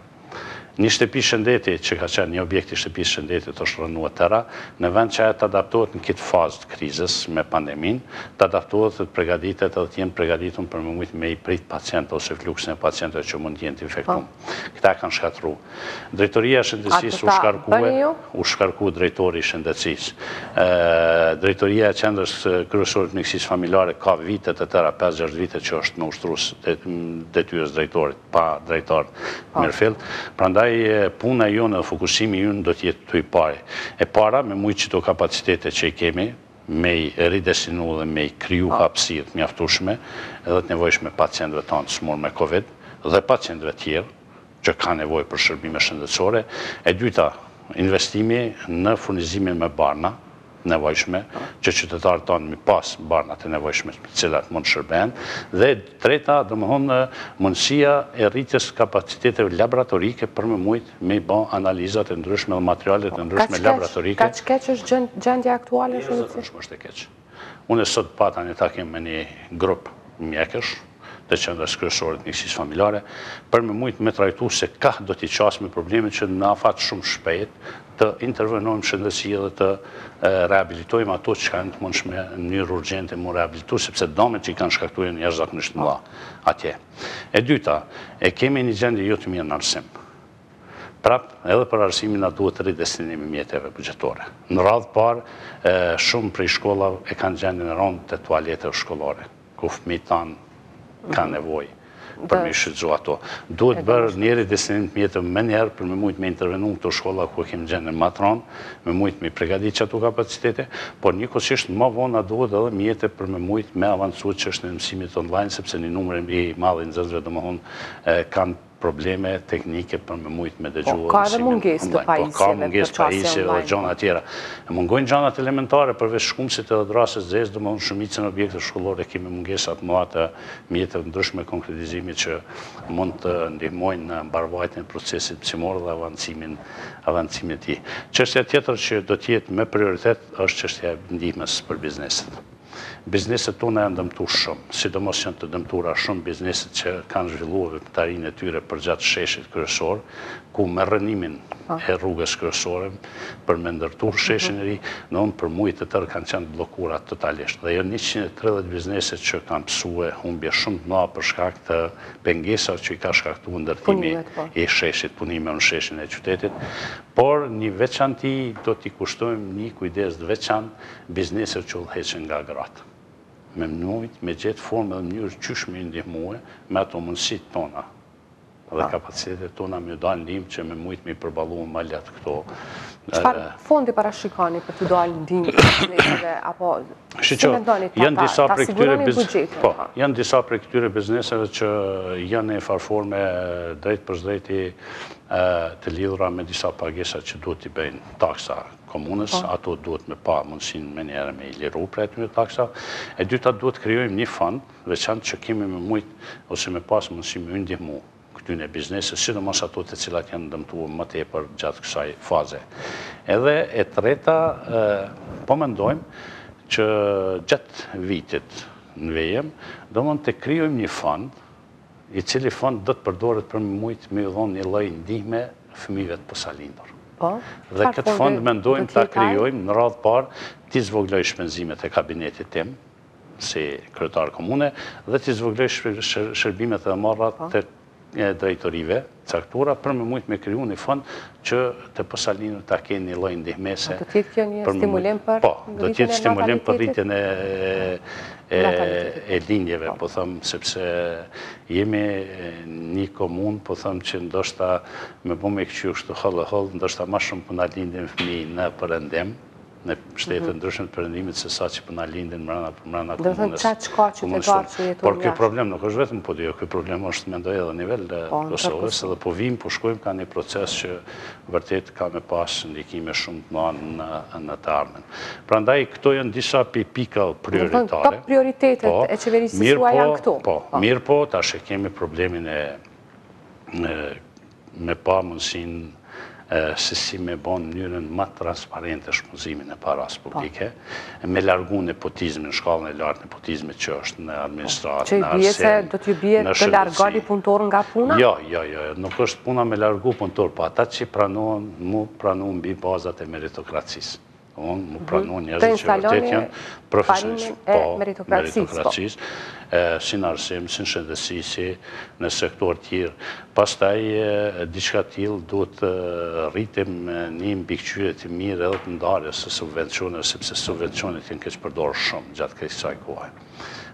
Një shtëpi shëndeti që ka qenë një objekt i shtëpisë shëndetit është rrënue e tëra, në vend që ajo të adaptohet në kitë fazë të krizës me pandeminë, të adaptohet dhe të pregaditet edhe të jenë të pregaditun për me mujtë me i prit pacientët ose fluksin e pacientëve që mund të jenë të infektum. Këta e kanë shkatërru. Drejtoria e Shëndetësisë u shkarkue, u shkarku drejtori i Shëndetësisë. Drejtoria e Qendrës Kryesore të Mjekësisë Familjare ka vite të tëra, pesë gjashtë vite që është me ushtrues detyre drejtori. pa drejtor mirëfilli. Prandaj puna jonë dhe fokusimi ynë do të jetë këtu i pari. E para, me mujtë qëto kapacitete që i kemi, me i ridestinu dhe me i kriju hapësirë të mjaftueshme dhe të nevojshme pacientëve tanë të sëmurë me Covid dhe pacientëve tjerë që kanë nevojë për shërbime shëndetësore. E dyta, investimi në furnizimin me barna, nevojshme që qytetarët tonë mi pas barnat e nevojshme të cilat mund të shërbehen dhe e treta do më thonë mundësia e rritjes të kapaciteteve laboratorike për me mujt me i ba analizat e ndryshme dhe materialet e ndryshme laboratorike. Kaq keq është gjendja aktuale? Jo, është keq. Unë e sot pata një takim me një grup mjekësh, të qendrës kryesore të mjekësisë familare, për me mujt me trajtu se kah do t'i qasmi problemet që në afat shumë shpejt të intervenojmë n'shëndetësi edhe të rehabilitojmë ato çka janë të mundshme në mënyrë urgjente mu rehabilitu sepse damet që i kanë shkaktu janë jashtëzakonisht t'mëdha atje. E dyta, e kemi një gjendje jo të mirë në arsim. Prap, edhe për arsimin na duhet ridestinimi i mjeteve buxhetore. Në radhë t'parë, shumë prej shkollave e kanë gjendjen e rëndë te tualetet shkollore. ku fëmijët tanë kanë nevojë për me shqytëzu ato. Duhet bërë një ridestinim të mjeteve menjëherë për me mujtë me intervenu në këto shkolla ku e kemë gjendjen ma t'randë, me mujtë me pregadit qato kapacitete, por njëkohësisht ma vonë na duhet edhe mjete për me mujtë me avancu çështjen e mësimit online, sepse një numër i madh i nxënësve domethonë kanë probleme teknike për me mujtë me dëgju mësimin online. Po, ka edhe mungesë të pajisjeve për qasje online. Po, ka mungesë pajisjeve dhe gjana tjera. Mungojnë gjanat elementare përveç shkumësit edhe drrasës zezë, domethonë n'shumicën e objekteve shkollore kemi mungesa t'mëdha të mjeteve t'ndryshme t'konkretizimit që mund të ndihmojnë në mbarëvajtjen e procesit mësimor dhe avancimin e tij. Çështja tjetër që do të jetë me prioritet është çështja e ndihmës për bizneset. Bizneset tona janë dëmtu shumë, sidomos janë të dëmtuara shumë bizneset që kanë zhvilluar veprimtarinë e tyre përgjatë sheshit kryesor, ku me rrënimin e rrugës kryesore për me ndërtu sheshin e ri, domethonë për muaj të tërë kanë qenë të bllokuara totalisht. Dhe janë njëqind e tridhjetë biznese që kanë pësue humbje shumë të mëdha për shkak të pengesave që i ka shkaktu ndërtimi i sheshit, punimeve në sheshin e qytetit. Por në veçanti do t'i kushtojmë një kujdes të veçantë bizneseve që udhëheqen nga gratë. Me mujt me gjet formë dhe mënyrë qysh me i ndihmue me ato mundësitë tona dhe kapacitetet tona me ju dalë n'ndihmë që me mujt me i përballu ma lehtë këto Çfarë fondi parashikoni për t'u dalë në ndihmë bizneseve apo si mendoni ta ta ta siguroni buxhetin? Po, janë disa prej këtyre bizneseve që janë n'njëfarë forme drejtpërsëdrejti të lidhura me disa pagesa që duhet t'i bëjnë taksa komunës, ato duhet me pa mundësinë menjëherë me i liru prej atyne taksave, e dyta duhet të krijojmë një fond t'veçantë që kemi me mujtë, ose me pasë mundësinë me u ndihmu këtyne bizneseve, sidomos ato të cilat janë dëmtuë më tepër gjatë kësaj faze. Edhe e treta, po mendojmë që gjatë vitit në vijim, domethonë të krijojmë një fond, I cili fond do të përdoret për me mujt me ju dhonë një lloj ndihme fëmijëve të posalindur. Po. Dhe këtë fond mendojmë ta krijojmë në radhë t'parë t'i zvogëloj shpenzimet e kabinetit tim si kryetar komune dhe t'i zvogëloj shërbimet e marra të drejtorive, caktuara për me mujt me kriju një fond që të posalinët ta kenë një lloj ndihmese. Do të jetë kjo një stimulim për po, rritjen e natalitetit? Po, do të jetë stimulim për rritjen e lindjeve, po them, sepse jemi një komunë, po them, që ndoshta me bo me këqyr ashtu hollë hollë, ndoshta ma shumë po na lindin fëmijë në perëndim, në shtete të ndryshme të perëndimit se sa që po na lindin mrena për mrena komunës. Dhe thënë qa që ka që të garë që jetu Por ky problem nuk është vetëm Podujevë, ky problem është mendoj edhe nivel po, Kosovës edhe po vijmë, po shkojmë ka një proces që vërtet ka me pas ndikime shumë të mdha në, në të ardhmen. Prandaj, këto janë disa pika prioritare. Dhe thënë, prioritetet po, e qeverisjes suaj janë këtu. Po, po, mirëpo tash e kemi problemin e me pa mundësinë se si me bo në mënyrën ma transparente shpenzimin e parasë publike, po. me largu nepotizmin, shkallën e lartë të nepotizmit që është në administratë, po. në arsim, në shëndetësi. Që i bje se do t'ju bje të largoni punëtorë nga puna? Jo, jo, jo, jo, nuk është puna me largu punëtorë, po ata që pranohen, m'u pranu mbi bazat e meritokracisë. M'u pranu njerëzit që vërtet janë profesionistë, po, meritokracisë, si në arsim, si në shëndetësi, në sektorë tjerë. Pastaj, diçka tjetër duhet të rritim një mbikëqyrje të mirë edhe të ndarjes së subvencioneve, sepse subvencionet janë keqpërdorë shumë gjatë krejt kësaj kohe.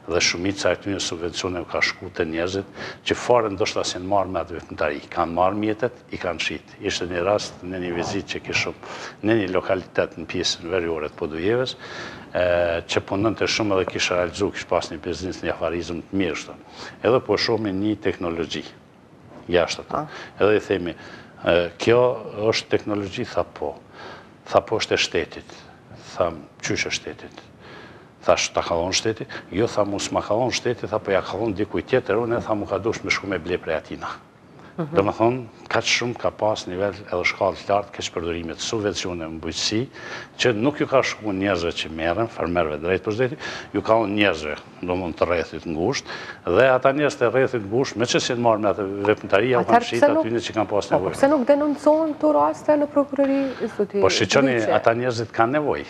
Dhe shumica e këtyre subvencioneve ka shku te njerëzit, që fare ndoshta s'janë marrë me atë veprimtari. I kanë marrë mjetet, i kanë shitë. Ishte një rast në një vizitë që kishim në një lokalitet në pjesën veriore të Podujevës, që punonte shumë edhe kish realizu, kish pas një biznis, një afarizëm të mirë, shto. Edhe po shohim një teknologji, jashtë ato. Edhe i themi, kjo është teknologji, tha po. Tha po është e shtetit. Thamë, qysh e shtetit? Thashë, ta ka dhon shteti? Jo, tha mu s'ma ka dhon shteti, tha po ia ka dhon dikujt tjetër, unë tha m'u ka dasht me shku me ble prej atina. Domethonë, kaq shumë ka pas nivel edhe shkallë të lartë keqpërdorimit të subvencioneve në bujqësi, që nuk ju ka shku njerëzve që merren, fermerëve drejtpërdrejt, ju ka dhon njerëzve, domethonë të rrethit të ngushtë, dhe ata njerëz të rrethit të ngushtë, meqë s'janë marrë me atë veprimtari, ua kanë shitë atyne që kanë pas nevojë. Po, përse nuk denoncohen këto raste në prokurori, zoti Durice? Po, shiqoni, ata njerëzit kanë nevojë.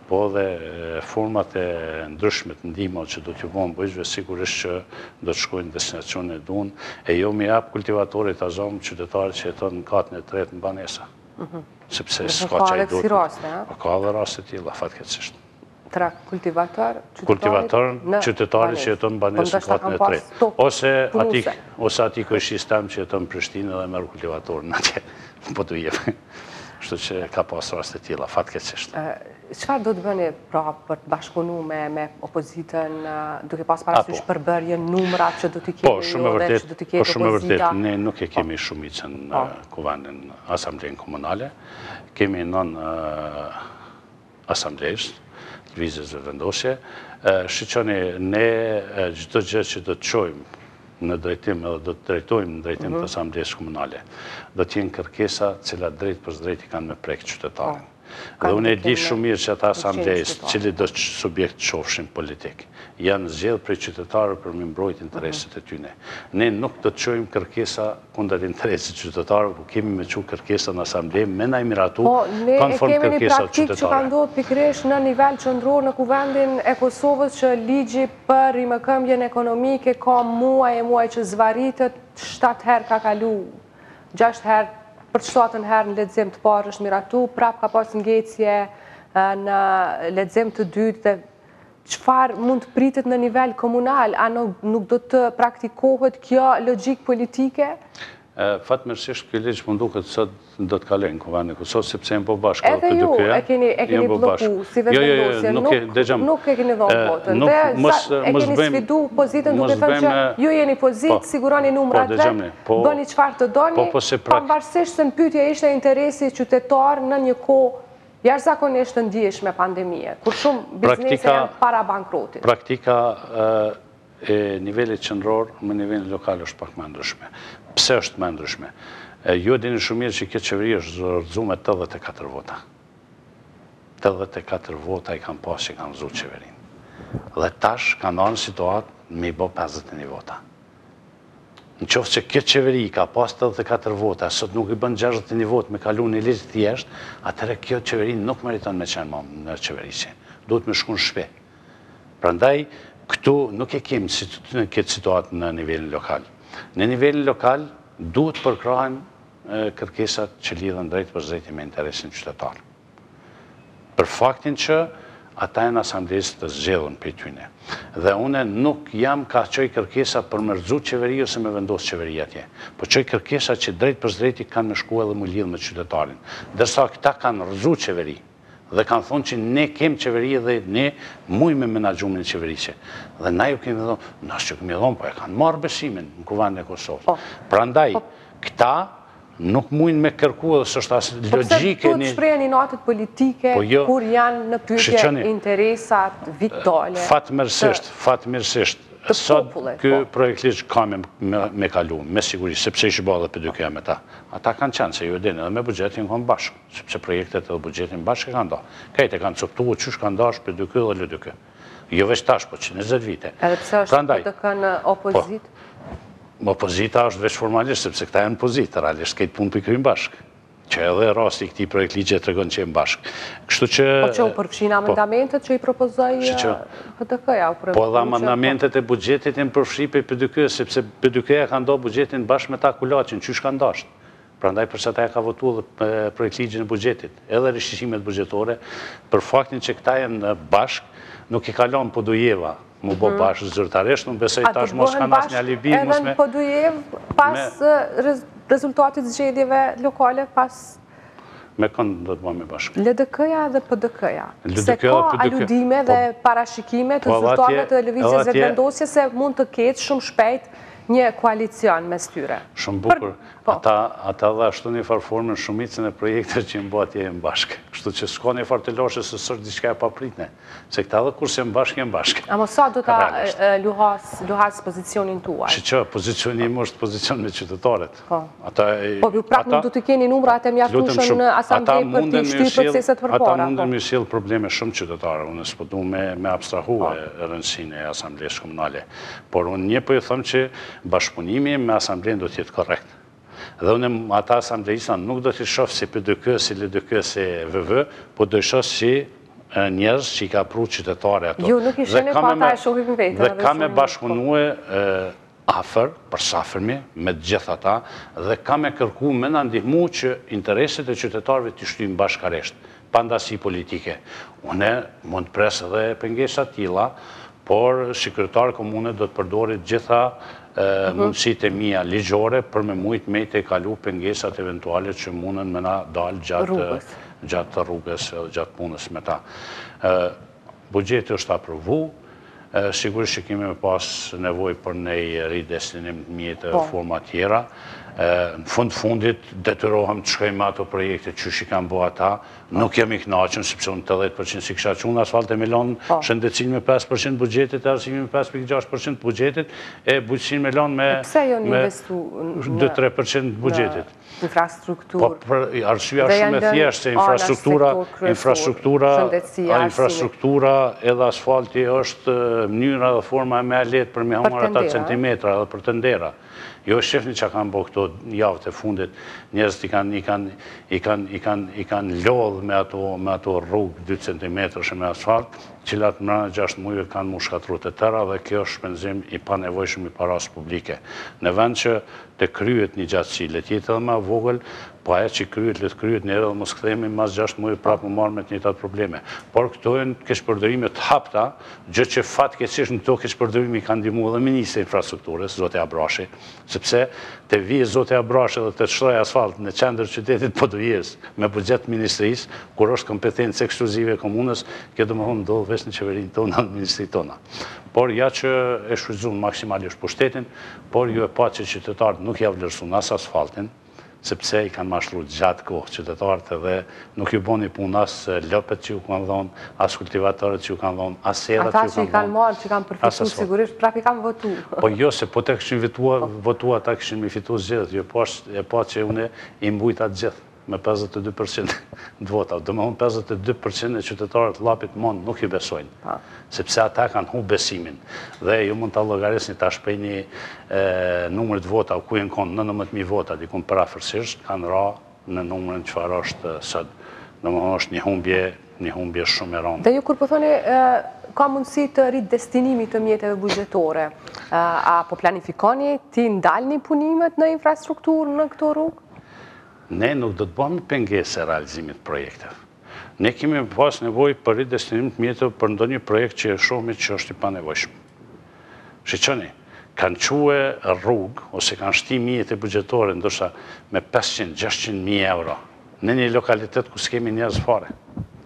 Po edhe format e ndryshme të ndihmave që do t'ju bëhen bujqve sigurisht që do të shkojnë në destinacionin e duhur, e jo me ia dhanë kultivatorin ta zomë qytetarit që jeton në katin e tretë në banesa. Sepse s'ka çka i duhet. Ka dhe kësi raste, a? Ka dhe raste të tilla, fatkeqësisht. Pra kultivator qytetarit në banesa. Kultivator qytetarit që jeton në banesa në katin e tretë. Ose atij kushërit tem që jeton në Prishtinë edhe merr kultivatorin atje. Po t'u jepë. Kështu që ka pasur raste të tilla, fatkeqësisht. Çfarë do të bëni pra për të bashkëpunu me opozitën, duke pas parasysh përbërjen, numrat që do t'i keni ju po, dhe që do t'i ketë opozita? Po, shumë e vërtetë, ne nuk e kemi shumicën në kuvendin asamblenë komunale. Kemi non asamblistë, Lëvizjes Vetëvendosje, shiqoni, ne çdo gjë që do të çojmë në drejtim edhe do të drejtojmë në drejtim të Asamblesë Komunale, do të jenë kërkesa të cilat drejtpërdrejti kanë me prek qytetarin. Dhe unë e di shumë mirë që ata asamblistë, cilido subjekt qofshin politik, janë zgjedhë prej qytetarëve për m'i mbrojt interesit e tyne. Ne nuk do të çojmë kërkesa kundër interesit qytetar. Po kemi me çu kërkesa në asamble me na i miratu po, konform kërkesave qytetare. Po, ne e kemi një praktikë që ka ndodhë pikërisht në nivel qendror në kuvendin e Kosovës që ligji për rimëkëmbjen ekonomike ka muaj e muaj që zvarritet 7 herë ka kalu, 6 herë, për të shtatën herë në lexim të parë është miratu, prap ka pas ngecje në lexim të dytë dhe Çfarë mund të pritet në nivel komunal? A nuk do të praktikohet kjo logjikë politike? Fatmirësisht ky ligj më duket sot do të kalojë në Kuvendin e Kosovës, sepse jemi bërë bashkë. Edhe këtu ju e keni e keni blloku si Vetëvendosje, nuk e kemi. Nuk e keni dhënë votën. Dhe e keni sfidu pozitën duke thënë që ju jeni pozitë, sigurojini numrat vetë, bëni çfarë të doni, pavarësisht se në pyetje ishte interesi qytetar në një kohë Jashtëzakonisht të ndjeshme pandemie, kur shumë biznese janë para bankrotit. Praktika e nivelit qendror me nivelin lokal është pak më e ndryshme. Pse është më e ndryshme? Ju e dini shumë mirë që kjo qeveri është rrëzu me tetëdhjetë e katër vota. Tetëdhjetë e katër vota i kanë pas që kanë rrëzu qeverinë. Dhe tash kanë ardh në situatë me i bo pesëdhjetë e një vota. Në qoftë që kjo qeveri i ka pas tetëdhjetë e katër vota, sot nuk i bën gjashtëdhjetë e një votë me kalu një ligj thjesht, atëherë kjo qeveri nuk meriton me qenë ma në qeverisje. Duhet me shku në shpi. Prandaj, këtu nuk e kem këtë situatë në nivelin lokal. Në nivelin lokal, duhet të përkrahen kërkesat që lidhen drejtpërsëdrejti me interesin qytetar. për faktin që ata janë asamblistë të zgjedhun prej tyne. Dhe une nuk jam ka çoj kërkesa për me rrzu qeveri ose me vendos qeveri atje. Po çoj kërkesa që drejtpërsëdrejti kanë me shku edhe mu lidh me qytetarin. Ndërsa këta kanë rrzu qeveri dhe kanë thonë që ne kemë qeveri dhe ne mujmë me menaxhu me qeverisë. Dhe na ju kemi dhonë, na s'ju kemi dhonë, po e kanë marrë besimin në Kuvendin e Kosovës. Prandaj, këta Nuk mujnë me kërku edhe s'është asnjë logjikë një... Po përse të shprehen inatet politike po jo, kur janë në pyetje interesat vitale... Fatmirësisht, fatmirësisht, sot po. ky projektligj ka me kalu, me siguri, sepse është ba edhe PDK me ta. Ata kanë qenë, se ju e dini, edhe me buxhetin kanë bashkë, sepse projektet edhe buxhetin bashkë e kanë da. Krejt e kanë coptu, qysh kanë dasht PDK dhe LDK. Jo veç tash, po që 20 vite. Edhe pëse është dashtë të kenë opozitë? Po, opozita është veç formalisht, sepse këta janë pozitë, realisht, krejt punët p'i kryjnë bashkë. Që edhe rasti i këtij projektligji e tregon që janë bashkë. Kështu që... Po që u përfshinë po. amendamentet që i propozoi PDK-ja? Po edhe amendamentet e buxhetit janë përfshi prej PDK-së, sepse PDK-ja ka nda buxhetin bashkë me ta kulaçin, qysh ka dashtë. Prandaj për çata e ka votu dhe projektligjin e buxhetit, edhe rishikimet buxhetore, për faktin që këta janë bashkë, nuk i ka lënë Podujeva m'u bo bashkë zyrtarisht, unë besoj tash mos kanë asnjë alibi. A do të bëhen bashkë edhe në Podujevë pas rezultatit të zgjedhjeve lokale pas Me kënd do të bëhemi bashkë. LDK-ja dhe PDK-ja. Se ka aludime dhe po- parashikime të po, zyrtarëve të Lëvizjes Vetëvendosje se mund të ketë shumë shpejt një koalicion mes tyre. Shumë bukur. Po. Ata dhe ashtu një farë forme shumicën e projekteve që jenë bo atje jenë bashkë. Kështu që s'ka një farë telashe se s'është diçka e papritne. Se këta dhe kur s'jenë bashkë, jenë bashkë. Ama sa do ta luhatë pozicionin tuaj? Shiqo, pozicioni im është pozicion me qytetarët. Po. Ata... Po, ju prapë nuk do të keni numra të mjaftueshëm në asamble për të shty proceset përpara. Ata mundën me sjellë probleme shumë qytetarëve, unë s'po du me abstrahu rëndësinë e asamblesë komunale. Por unë një po e them që bashkëpunimi im me asamblenë do të jetë korrekt. Dhe unë ata asambleistë nuk do t'i shoh si PDK, si LDK, si VV, po do i shoh si njerëz që i ka pru qytetari aty. Ju nuk i shihni, po ata e shohin vetën ashtu. Dhe kam me bashkëpunue afër, për së afërmi, me të gjithë ata, dhe kam me kërku me na ndihmu që intereset e qytetarëve t'i shtyjmë bashkërisht. Pa ndasi politike. Unë mund të pres edhe pengesa të tilla, por si kryetar komune do t'i përdori të gjitha mundësitë e mia ligjore për me mujt me i tejkalu pengesat eventuale që munden me na dalë gjatë rrugës edhe gjatë punës me ta. Buxheti është aprovu, sigurisht që kemi me pas nevojë për nej ridestinim të mjeteve, forma tjera. Në fund të fundit, detyrohem të shkoj me ato projekte qysh i kanë bo ata, nuk jam i kënaqur, sepse unë tetëdhjetë për qind s'i kisha çu në asfalt e me lanë shëndetësinë me pesë për qind buxhetit e arsimin me pesë pikë gjashtë për qind buxhetit e bujqësinë me lanë me dy tre për qind buxhetit. infrastrukturë, po, arsyeja është shumë e thjeshtë, se infrastruktura, infrastruktura, infrastruktura edhe asfalti është mënyra dhe forma më e lehtë për me ia marrë ata centimetra dhe për tendera. Ju shifni çka kanë bo këto javët e fundit, njerëzit i kanë lodhë me ato rrugë 2 centimetërshe me asfalt, të cilat mrena 6 mujve kanë m'u shkatrru të tëra dhe kjo është shpenzim i pa nevojshëm i parasë publike. Në vend që të kryhet një gjatësi, le të jetë edhe ma e vogël, po ajo që kryhet le të kryhet një herë dhe mos kthehemi mas gjashtë mujve prapë m'u marrë me të njëjtat probleme. Por këto janë keqpërdorime të hapta, gjë që fatkeqësisht në këto keqpërdorime i ka ndihmu edhe ministri i Infrastrukturës, zoti Abrashi, sepse të vijë zoti Abrashi dhe të shtrojë asfalt në qendër të qytetit të Podujevës me buxhet të ministrisë, kur është kompetencë ekskluzive e komunës, kjo domethënë ndodh veç në qeverinë tonë dhe në ministritë tona. Por ja që e shfrytëzun maksimalisht pushtetin, Por ju e patë që qytetarët nuk ja vlerësunë as asfaltin, sepse i kanë mashtru gjatë kohë qytetarët edhe nuk ju boni punë as lopët që ju kanë dhonë, as kultivatorët që ju kanë dhonë, as serrat që ju kanë dhonë, as asfalti. Ata që i kanë marrë, që kanë përfitu, sigurisht prapë i kanë votu. Po jo, se po të kishin votu ata kishin m'i fitu zgjedhjet, ju e patë që unë i mujta të gjithë. me pesëdhjetë e dy për qind të votave, domethënë pesëdhjetë e dy për qind e qytetarëve të Llapit mo nuk i besojnë, sepse ata kanë humbë besimin. Dhe ju mund ta llogarisni tash prej një numri të votave ku janë kon nëntëmbëdhjetë mijë vota diku parafërsisht kanë ra në numrin çfarë është sot. Domethënë është një humbje, një humbje shumë e rëndë. Dhe ju kur po thoni ka mundësi të ridestinimit të mjeteve buxhetore, a po planifikoni t'i ndalni punimet në infrastrukturë në këto rrugë? Ne nuk do të bëhemi pengesë e realizimit të projekteve. Ne kemi me pas nevojë për ridestinim të mjeteve për ndonjë projekt që e shohmi që është i panevojshëm. Shiqoni, kanë çu rrugë ose kanë shti mjete buxhetore ndoshta me pesëqind, gjashtëqind mijë euro, në një lokalitet ku s'kemi njerëz fare.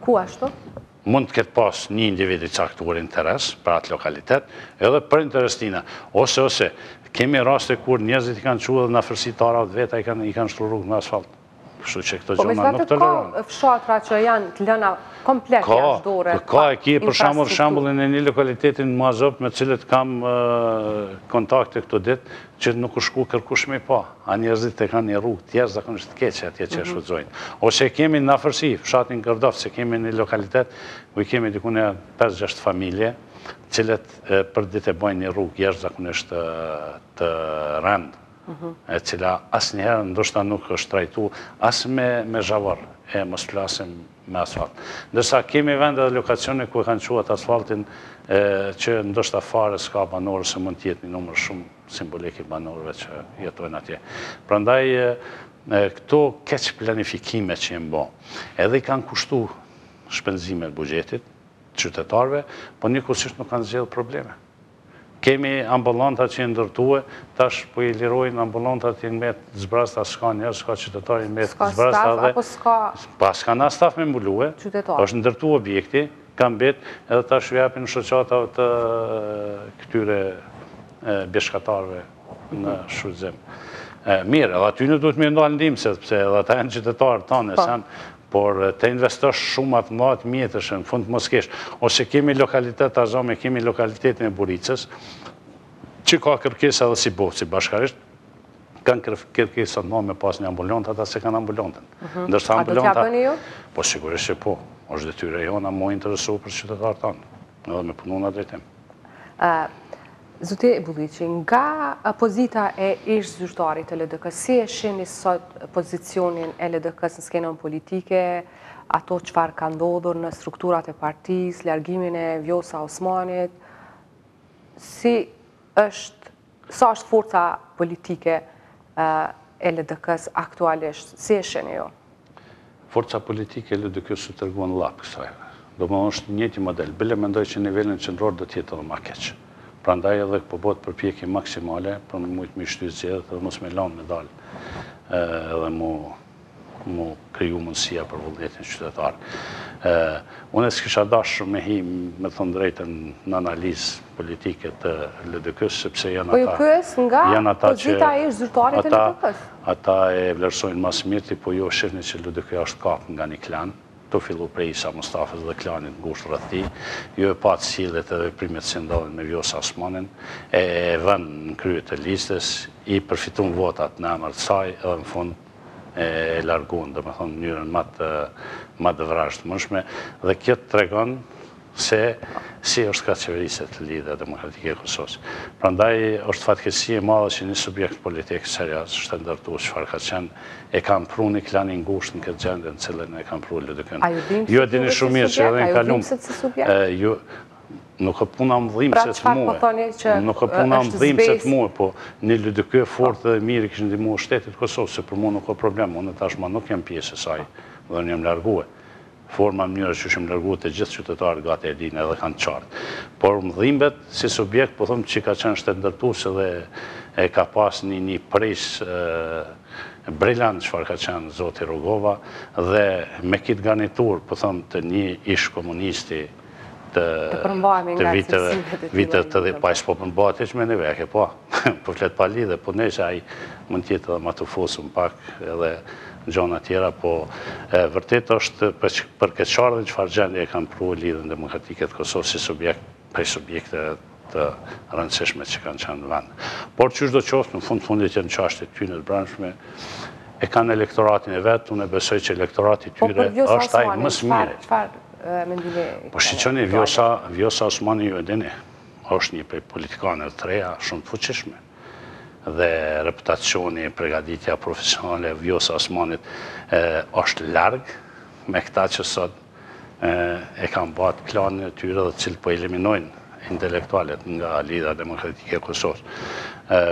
Ku ashtu? Mund të ketë pasë një individ i caktuar interes për atë lokalitet, edhe për interes tina, ose, ose, kemi raste kur njerëzit i kanë çu, edhe në afërsi të arave të veta i kanë shtru rrugë me asfalt. Kështu që këto gjëna nuk tolerohen. Po me zbatet ka fshatra që janë të lëna komplet anash dore? Ka, ka e ke për shembull shembullin e një lokaliteti n'Majac me të cilët kam kontakte këto ditë, Që nuk u shku kërkush me i pa, a njerëzit e kanë një rrugë jashtëzakonisht të keqe atje që e shfrytëzojnë. Ose kemi në afërsi, fshatin Gërdoc, që kemi një lokalitet, ku i kemi diku një pesë gjashtë familje, të cilat përditë e bojnë një rrugë jashtëzakonisht të rëndë, e cila asnjëherë ndoshta nuk është trajtu as me zhavor, e mos flasim me asfalt. Ndërsa kemi vende dhe lokacione ku e kanë çuat asfaltin që ndoshta fare s'ka banorë ose mund të jetë një numër shumë simbolik i banorëve që jetojnë atje. Prandaj këto keq planifikime që janë bo, edhe i kanë kushtu shpenzime buxhetit, qytetarëve, po njëkohësisht nuk kanë zgjidhë probleme. Kemi ambulanta që janë ndërtue, tash po i lirojnë ambulantat janë met zbrazta s'ka njerëz, s'ka qytetarë janë met zbrazta dhe... S'ka staf apo s'ka... Po s'ka as staf me mbulue, është ndërtu objekti, ka mbet edhe tash ju japin shoqatave të këtyre bjeshkatarëve. në shfrytëzim. Mirë, edhe aty ne duhet me u dalë n'ndihmë, sepse edhe ata janë qytetarë të tanë, po. por të investosh shumë aq të madhe mjetesh, në fund të mos kesh, ose kemi lokalitete, ta zomë, kemi lokalitetin e Buricës, që ka kërkesa edhe si bohë, si bashkësi, kanë kërkesa me pas një ambulantë, ata s'e kanë ambulantën. Mhm. Ndërsa ambulanta... A do t'ia bëni ju? Po, sigurisht që po. është detyrë e jona, m'u interesu për qytetarë tanë. Edhe me punu në atë drejtim. Zoti Bulliqi, nga pozita e ish-zyrtarit të LDK-së, si e shihni sot pozicionin e LDK-së në skenën politike, ato çfarë ka ndodhur në strukturat e partisë, largimin e Vjosa Osmanit, si është Sa është forca politike e LDK-së aktualisht? Si e shihni ju? Forca politike e LDK-së u tregua në Llap kësaj here. Domethënë është i njëjti model, bile mendoj që në nivelin qendror do të jetë edhe më keq. Prandaj edhe po bëhet përpjekje maksimale për me mujt me i shty zgjedhjet dhe mos me lanë me dalë edhe m'u m'u kriju mundësia për vullnetin e qytetarit. Unë s'kisha dashë me hi me thënë të drejtën në analizë politike të LDK-së, sepse janë po ata... Po ju pyes nga pozita e ish-zyrtarit të LDK-së? Ata e vlerësojnë ma së miri, po ju e shifni që LDK-ja është kapë nga një klan, tu fillu prej Isa Mustafës dhe klanit t'ngushtë rreth tij, ju e patë sjelljet edhe veprimet si ndodhën me Vjosa Osmanin, e vënë në krye të listës, i përfitun votat në emër të saj, edhe në fund e larguan, domethënë, në mënyrën ma të vrazhdë të mundshme, dhe kjo të tregon se si është ka qeveriset Lidhja Demokratike e Kosovës. Prandaj, është fatkeqësi e madhe që një subjekt politik serioz, shtetndërtues, çfarë ka qenë, e ka pru një klan i ngushtë në këtë gjendje, në të cilën e ka pru LDK-në. A ju dimë se subjekt? A ju dimë se subjekt? Nuk o puna më dhimet te mu. Pra që Nuk e puna më dhimë se të muë, po një lëdëky e fort dhe mirë i kështë ndimu o shtetit Kosovë, se për mu nuk o problem, unë tash ma nuk jam pjesë e saj dhe unë jam largue. Forma, mënyra qysh jam largue të gjithë qytetarët gati e dinë edhe e kanë të qartë. Por më dhimbet, si subjekt, po them që ka qenë shtetndërtuese dhe e ka pas një një prijës brilant çfarë ka qenë zoti Rugova dhe me këtë garniturë, po them të një ish-komunisti, të viteve, viteve të dhe, pa s'po përmbahet e që me neve, e ke pa, po flet pa lidhje, po ne që ai mund të jetë edhe ma i aftë s'paku edhe në gjona tjera, po vërtet është për keqardhje në çfarë gjendje e kanë pru Lidhjen Demokratike të Kosovës si një prej subjekteve të rëndësishme që kanë qenë në vend. Por qysh do qoftë, në fund të fundit janë çështje të tyne të brendshme, e kanë elektoratin e vet, unë e besoj që elektorati i tyre është ai më së miri. Po shiqoni, Vjosa, Vjosa Osmani ju e dini, është një prej politikaneve të reja shumë të fuqishme dhe reputacioni, pregaditja profesionale e Vjosa Osmanit është larg me këta që sot e kanë bart klanin e tyre dhe të cilët po eliminojnë intelektualet nga Lidhja Demokratike e Kosovës.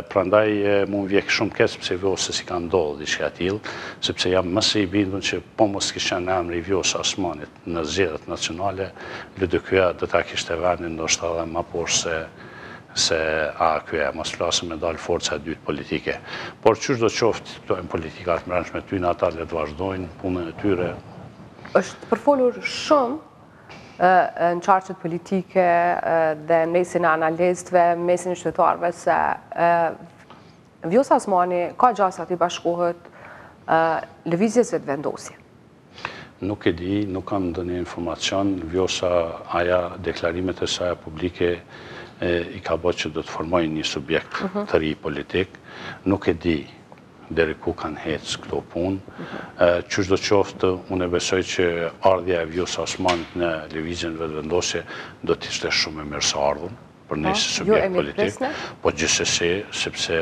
Prandaj mu më vjen shumë keq pse Vjosës i ka ndodhë diçka e tillë, sepse jam më se i bindur që po mos kish qenë emri i Vjosa Osmanit në zgjedhjet nacionale, LDK-ja do ta kishte vendin ndoshta edhe më poshtë se se AAK-ja, mos flasim me dalë forca e dytë politike. Por qysh do qoftë, këto janë politika të mbrendshme të tyne, ata le të vazhdojnë punën e tyre, Është përfolur shumë në qarqet politike dhe në mesin e analistëve, në mesin e qytetarëve, se Vjosa Osmani ka gjasa t'i bashkohet Lëvizjes Vetëvendosje. Nuk e di, nuk kam ndonjë informacion, Vjosa ajo deklarimet e saja publike i ka bo që do të formojë një subjekt të ri politik, nuk e di deri ku kanë ecë këto punë. Qysh do qoftë, unë e besoj që ardhja e Vjosa Osmanit në Lëvizjen Vetëvendosje do të ishte shumë e mirëseardhun për ne si subjekt politik, po gjithsesi, sepse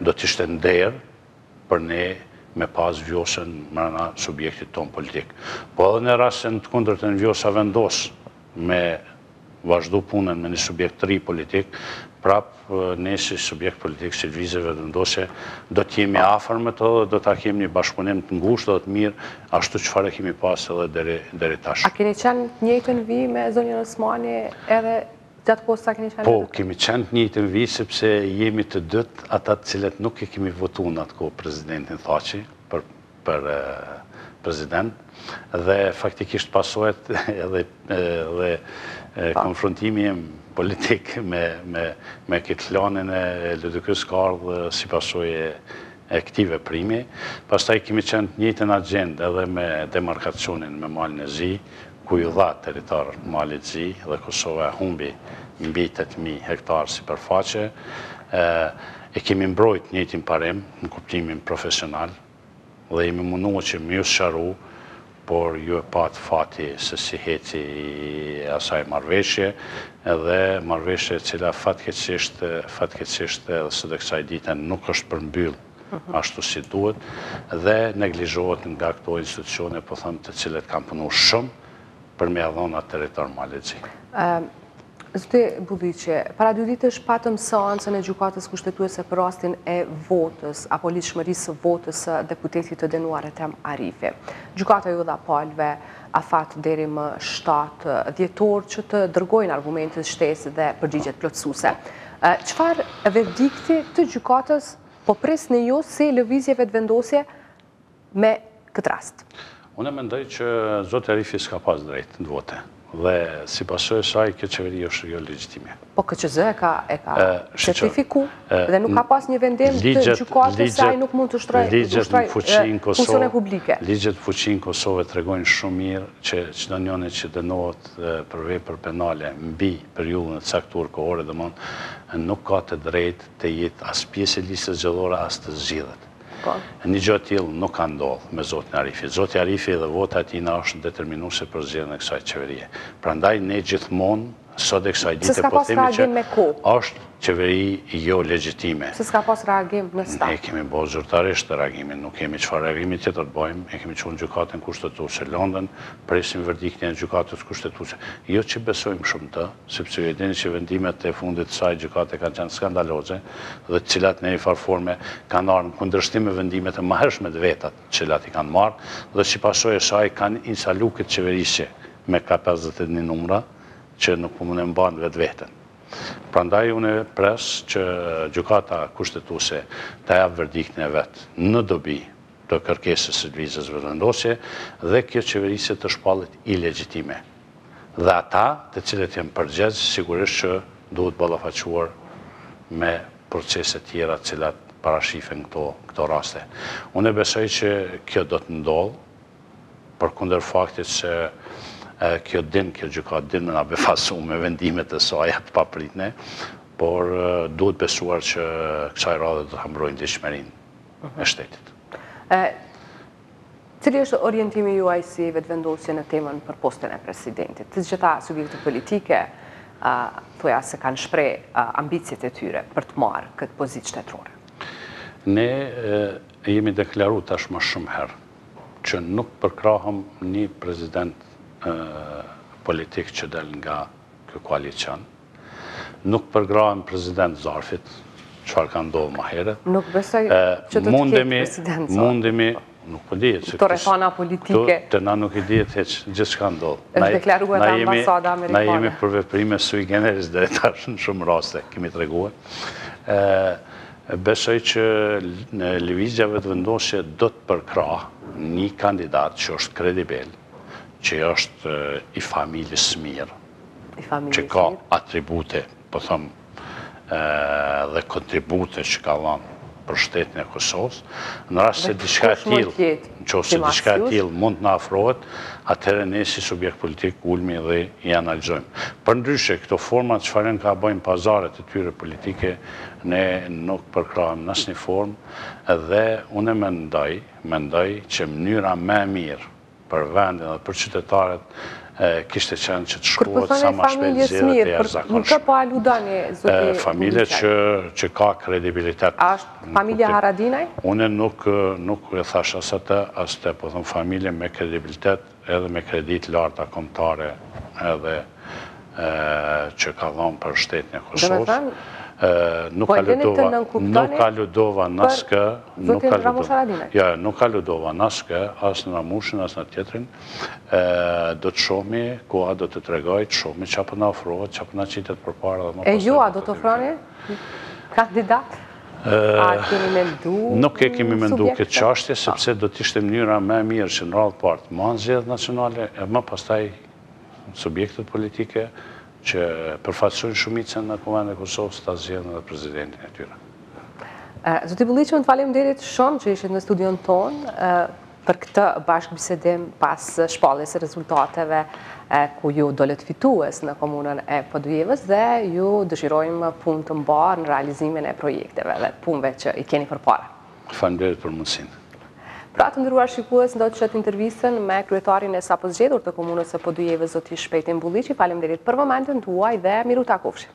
do të ishte nder për ne me pas Vjosën mrena subjektit tonë politik. Po edhe në rastin e kundërt, nëse Vjosa vendos me vazhdu punën me një subjekt të ri politik, prapë ne si subjekt politik, si Lëvizje Vetëvendosje, do të jemi afër me të dhe do ta kemi një bashkëpunim të ngushtë dhe të mirë, ashtu çfarë e kemi pas edhe deri deri tash. A keni qenë në të njëjtën vijë me zonjën Osmani edhe gjatë kohës sa keni qenë deputet? Po, kemi qenë në të njëjtën vijë sepse jemi të dy ata të cilët nuk e kemi votu në atë kohë presidentin Thaçi për për president dhe faktikisht pasojat edhe dhe konfrontimi im politik me këtë klanin e LDK-së ka ardhë si pasojë e këtij veprimi. Pastaj kemi qenë t'njëjtën agjendë edhe me demarkacionin me Malin e Zi, ku ju dha territor Malit Zi dhe Kosova e humbi mbi tetë mijë hektarë sipërfaqe. E kemi mbrojtë t'njëjtin parim në kuptimin profesional. Dhe jemi munua që me ju sqaru, por ju e patë fatin se si heci asaj marrëveshje, edhe marrëveshja e cila fatkeqësisht, fatkeqësisht edhe sot e kësaj dite nuk është përmbyllë ashtu si duhet, dhe neglizhohet nga këto institucione, po them të cilat kanë punuar shumë për me ia dhënë atë territor Malit Zi. Zoti Bulliqi, para dy ditësh patëm seancën e Gjykatës Kushtetuese për rastin e votës apo ligjshmërisë së votës së deputetit të dënuar Etem Arifi. Gjykata ju dha palëve afat deri më 7 dhjetor që të dërgojnë argumentet shtesë dhe përgjigjet plotësuese. Çfarë verdikti të gjykatës po prisni ju si Lëvizje Vetëvendosje me këtë rast. Unë mendoj që zoti Arifi s'ka pas drejtë vote dhe si pasojë e kësaj kjo qeveri është jo legjitime. Po KQZ e ka e ka certifiku dhe nuk ka pas një vendim të gjykatës se ai nuk mund të ushtrojë funksione publike. Ligjet në fuqi në Kosovë tregojnë shumë mirë që çdo njëri që dënohet për vepër penale mbi periudhën e caktuar kohore domthon nuk ka të drejtë të jetë as pjesë e listës zgjedhore as të zgjidhet. Një gjë e tillë nuk ka ndodhë me zotin Arifi. Zoti Arifi dhe vota e tij na është determinuese për zgjedhjen e kësaj qeverie. Prandaj ne gjithmonë, sot e kësaj dite po themi që është qeveri jo legjitime. Pse s'ka pas reagim më herët? Ne kemi bo zyrtarisht reagimin, nuk kemi çfarë reagimi tjetër të bëjmë, e kemi çu në Gjykatën Kushtetuese, lëndën, presim verdiktin e Gjykatës Kushtetuese. Jo që besojmë shumë të. sepse ju e dini që vendimet e fundit të kësaj gjykate kanë qenë skandaloze dhe të cilat në një farë forme kanë ardhur në kundërshtim me vendimet e mëhershme të veta të cilat i kanë marrë dhe si pasojë e kësaj kanë instalu këtë qeverisje me këta gjashtëdhjetë e një numra që nuk po mund e mban vetveten. Prandaj unë pres që Gjykata Kushtetuese ta japë verdiktin e vet në dobi të kërkesës së Lëvizjes Vetëvendosje dhe kjo qeverisje të shpallet ilegjitime. Dhe ata të cilët janë përgjegjës sigurisht që duhet ballafaquar me proceset tjera të cilat parashifen këto këto raste. Unë e besoj që kjo do të ndodhë, përkundër faktit se kjo din, kjo gjykatë din me na befasu me vendimet e saja të papritne, por duhet besuar që kësaj radhe do ta mbrojnë ligjshmërinë e shtetit. Cili është orientimi juaj si Vetëvendosje në temën për postin e presidentit? Të gjitha subjektet politike thuajse kanë shpreh ambiciet e tyre për të marrë këtë pozitë shtetërore. Ne jemi deklaru tashmë shumë herë që nuk përkrahim një president politik që del nga ky koalicion. Nuk përkrahim president zarfi, çfarë ka ndodhë ma herët. Nuk besoj që do të ketë president zarfi. Mundemi, nuk po dihet. Këto rrethana politike. Të na nuk i dihet hiç, gjithçka ndodhë. Është deklaruar dhe ambasada amerikane. Na jemi për veprime sui generis dhe tash në shumë raste, kemi treguar. Besoj që Lëvizja Vetëvendosje do të përkrah një kandidat që është kredibel, që është i familjes së mirë, që ka atribute, po them, dhe kontribute që ka dhënë për shtetin e Kosovës, në rast se diçka e tillë, në qoftë se diçka e tillë mund të na afrohet, atëherë ne si subjekt politik ulmi dhe i analizojmë. Përndryshe, këto forma çfarë janë kah bëjnë pazaret e tyre politike, ne nuk përkrahim në asnjë formë dhe unë mendoj, mendoj që mënyra më e mirë për vendin dhe për qytetarët kishte qenë që të shkohet sa ma shpejt në zgjedhje të jashtëzakonshme. Kur po thoni familjes së mirë, ku po aludoni, zoti Bulliqi? Familje që ka kredibilitet. A është familje Haradinaj? Unë nuk e thashë as atë, as këtë, po them familje me kredibilitet edhe me kredi të larta kombëtare edhe që ka dhënë për shtetin e Kosovës, nuk aludova, nuk aludova në askë, nuk aludova, jo, nuk aludova në askë, as në Ramushin, as në tjetrin, do të shohim, koha do të tregojë, të shohim çka po na ofrohet, çka po na qitet përpara, e ju a do të ofroni, kandidat, a kemi mendu, nuk e kemi mendu këtë çashtje, sepse do të ishte mënyra më e mirë që në radhë parë të mbahen zgjedhjet nacionale, e më pastaj, Subjektet politike që përfaqësojnë shumicën në Kuvendin e Kosovës ta zgjedhin edhe presidentin e tyre. Zoti Bulliqi, unë të faleminderit shumë që ishit në studion tonë për këtë bashkëbisedim pas shpalljes së rezultateve ku ju dolët fitues në komunën e Podujevës dhe ju dëshirojmë punë të mbarë në realizimin e projekteve dhe punëve që i keni përpara. Faleminderit për mundësinë. Pra, të nderuar shikues, ndoqët intervistën me kryetarin e sapozgjedhur të komunës së Podujevës, zoti Shpejtim Bulliqi. Faleminderit për vëmendjen tuaj dhe mirutakofshim.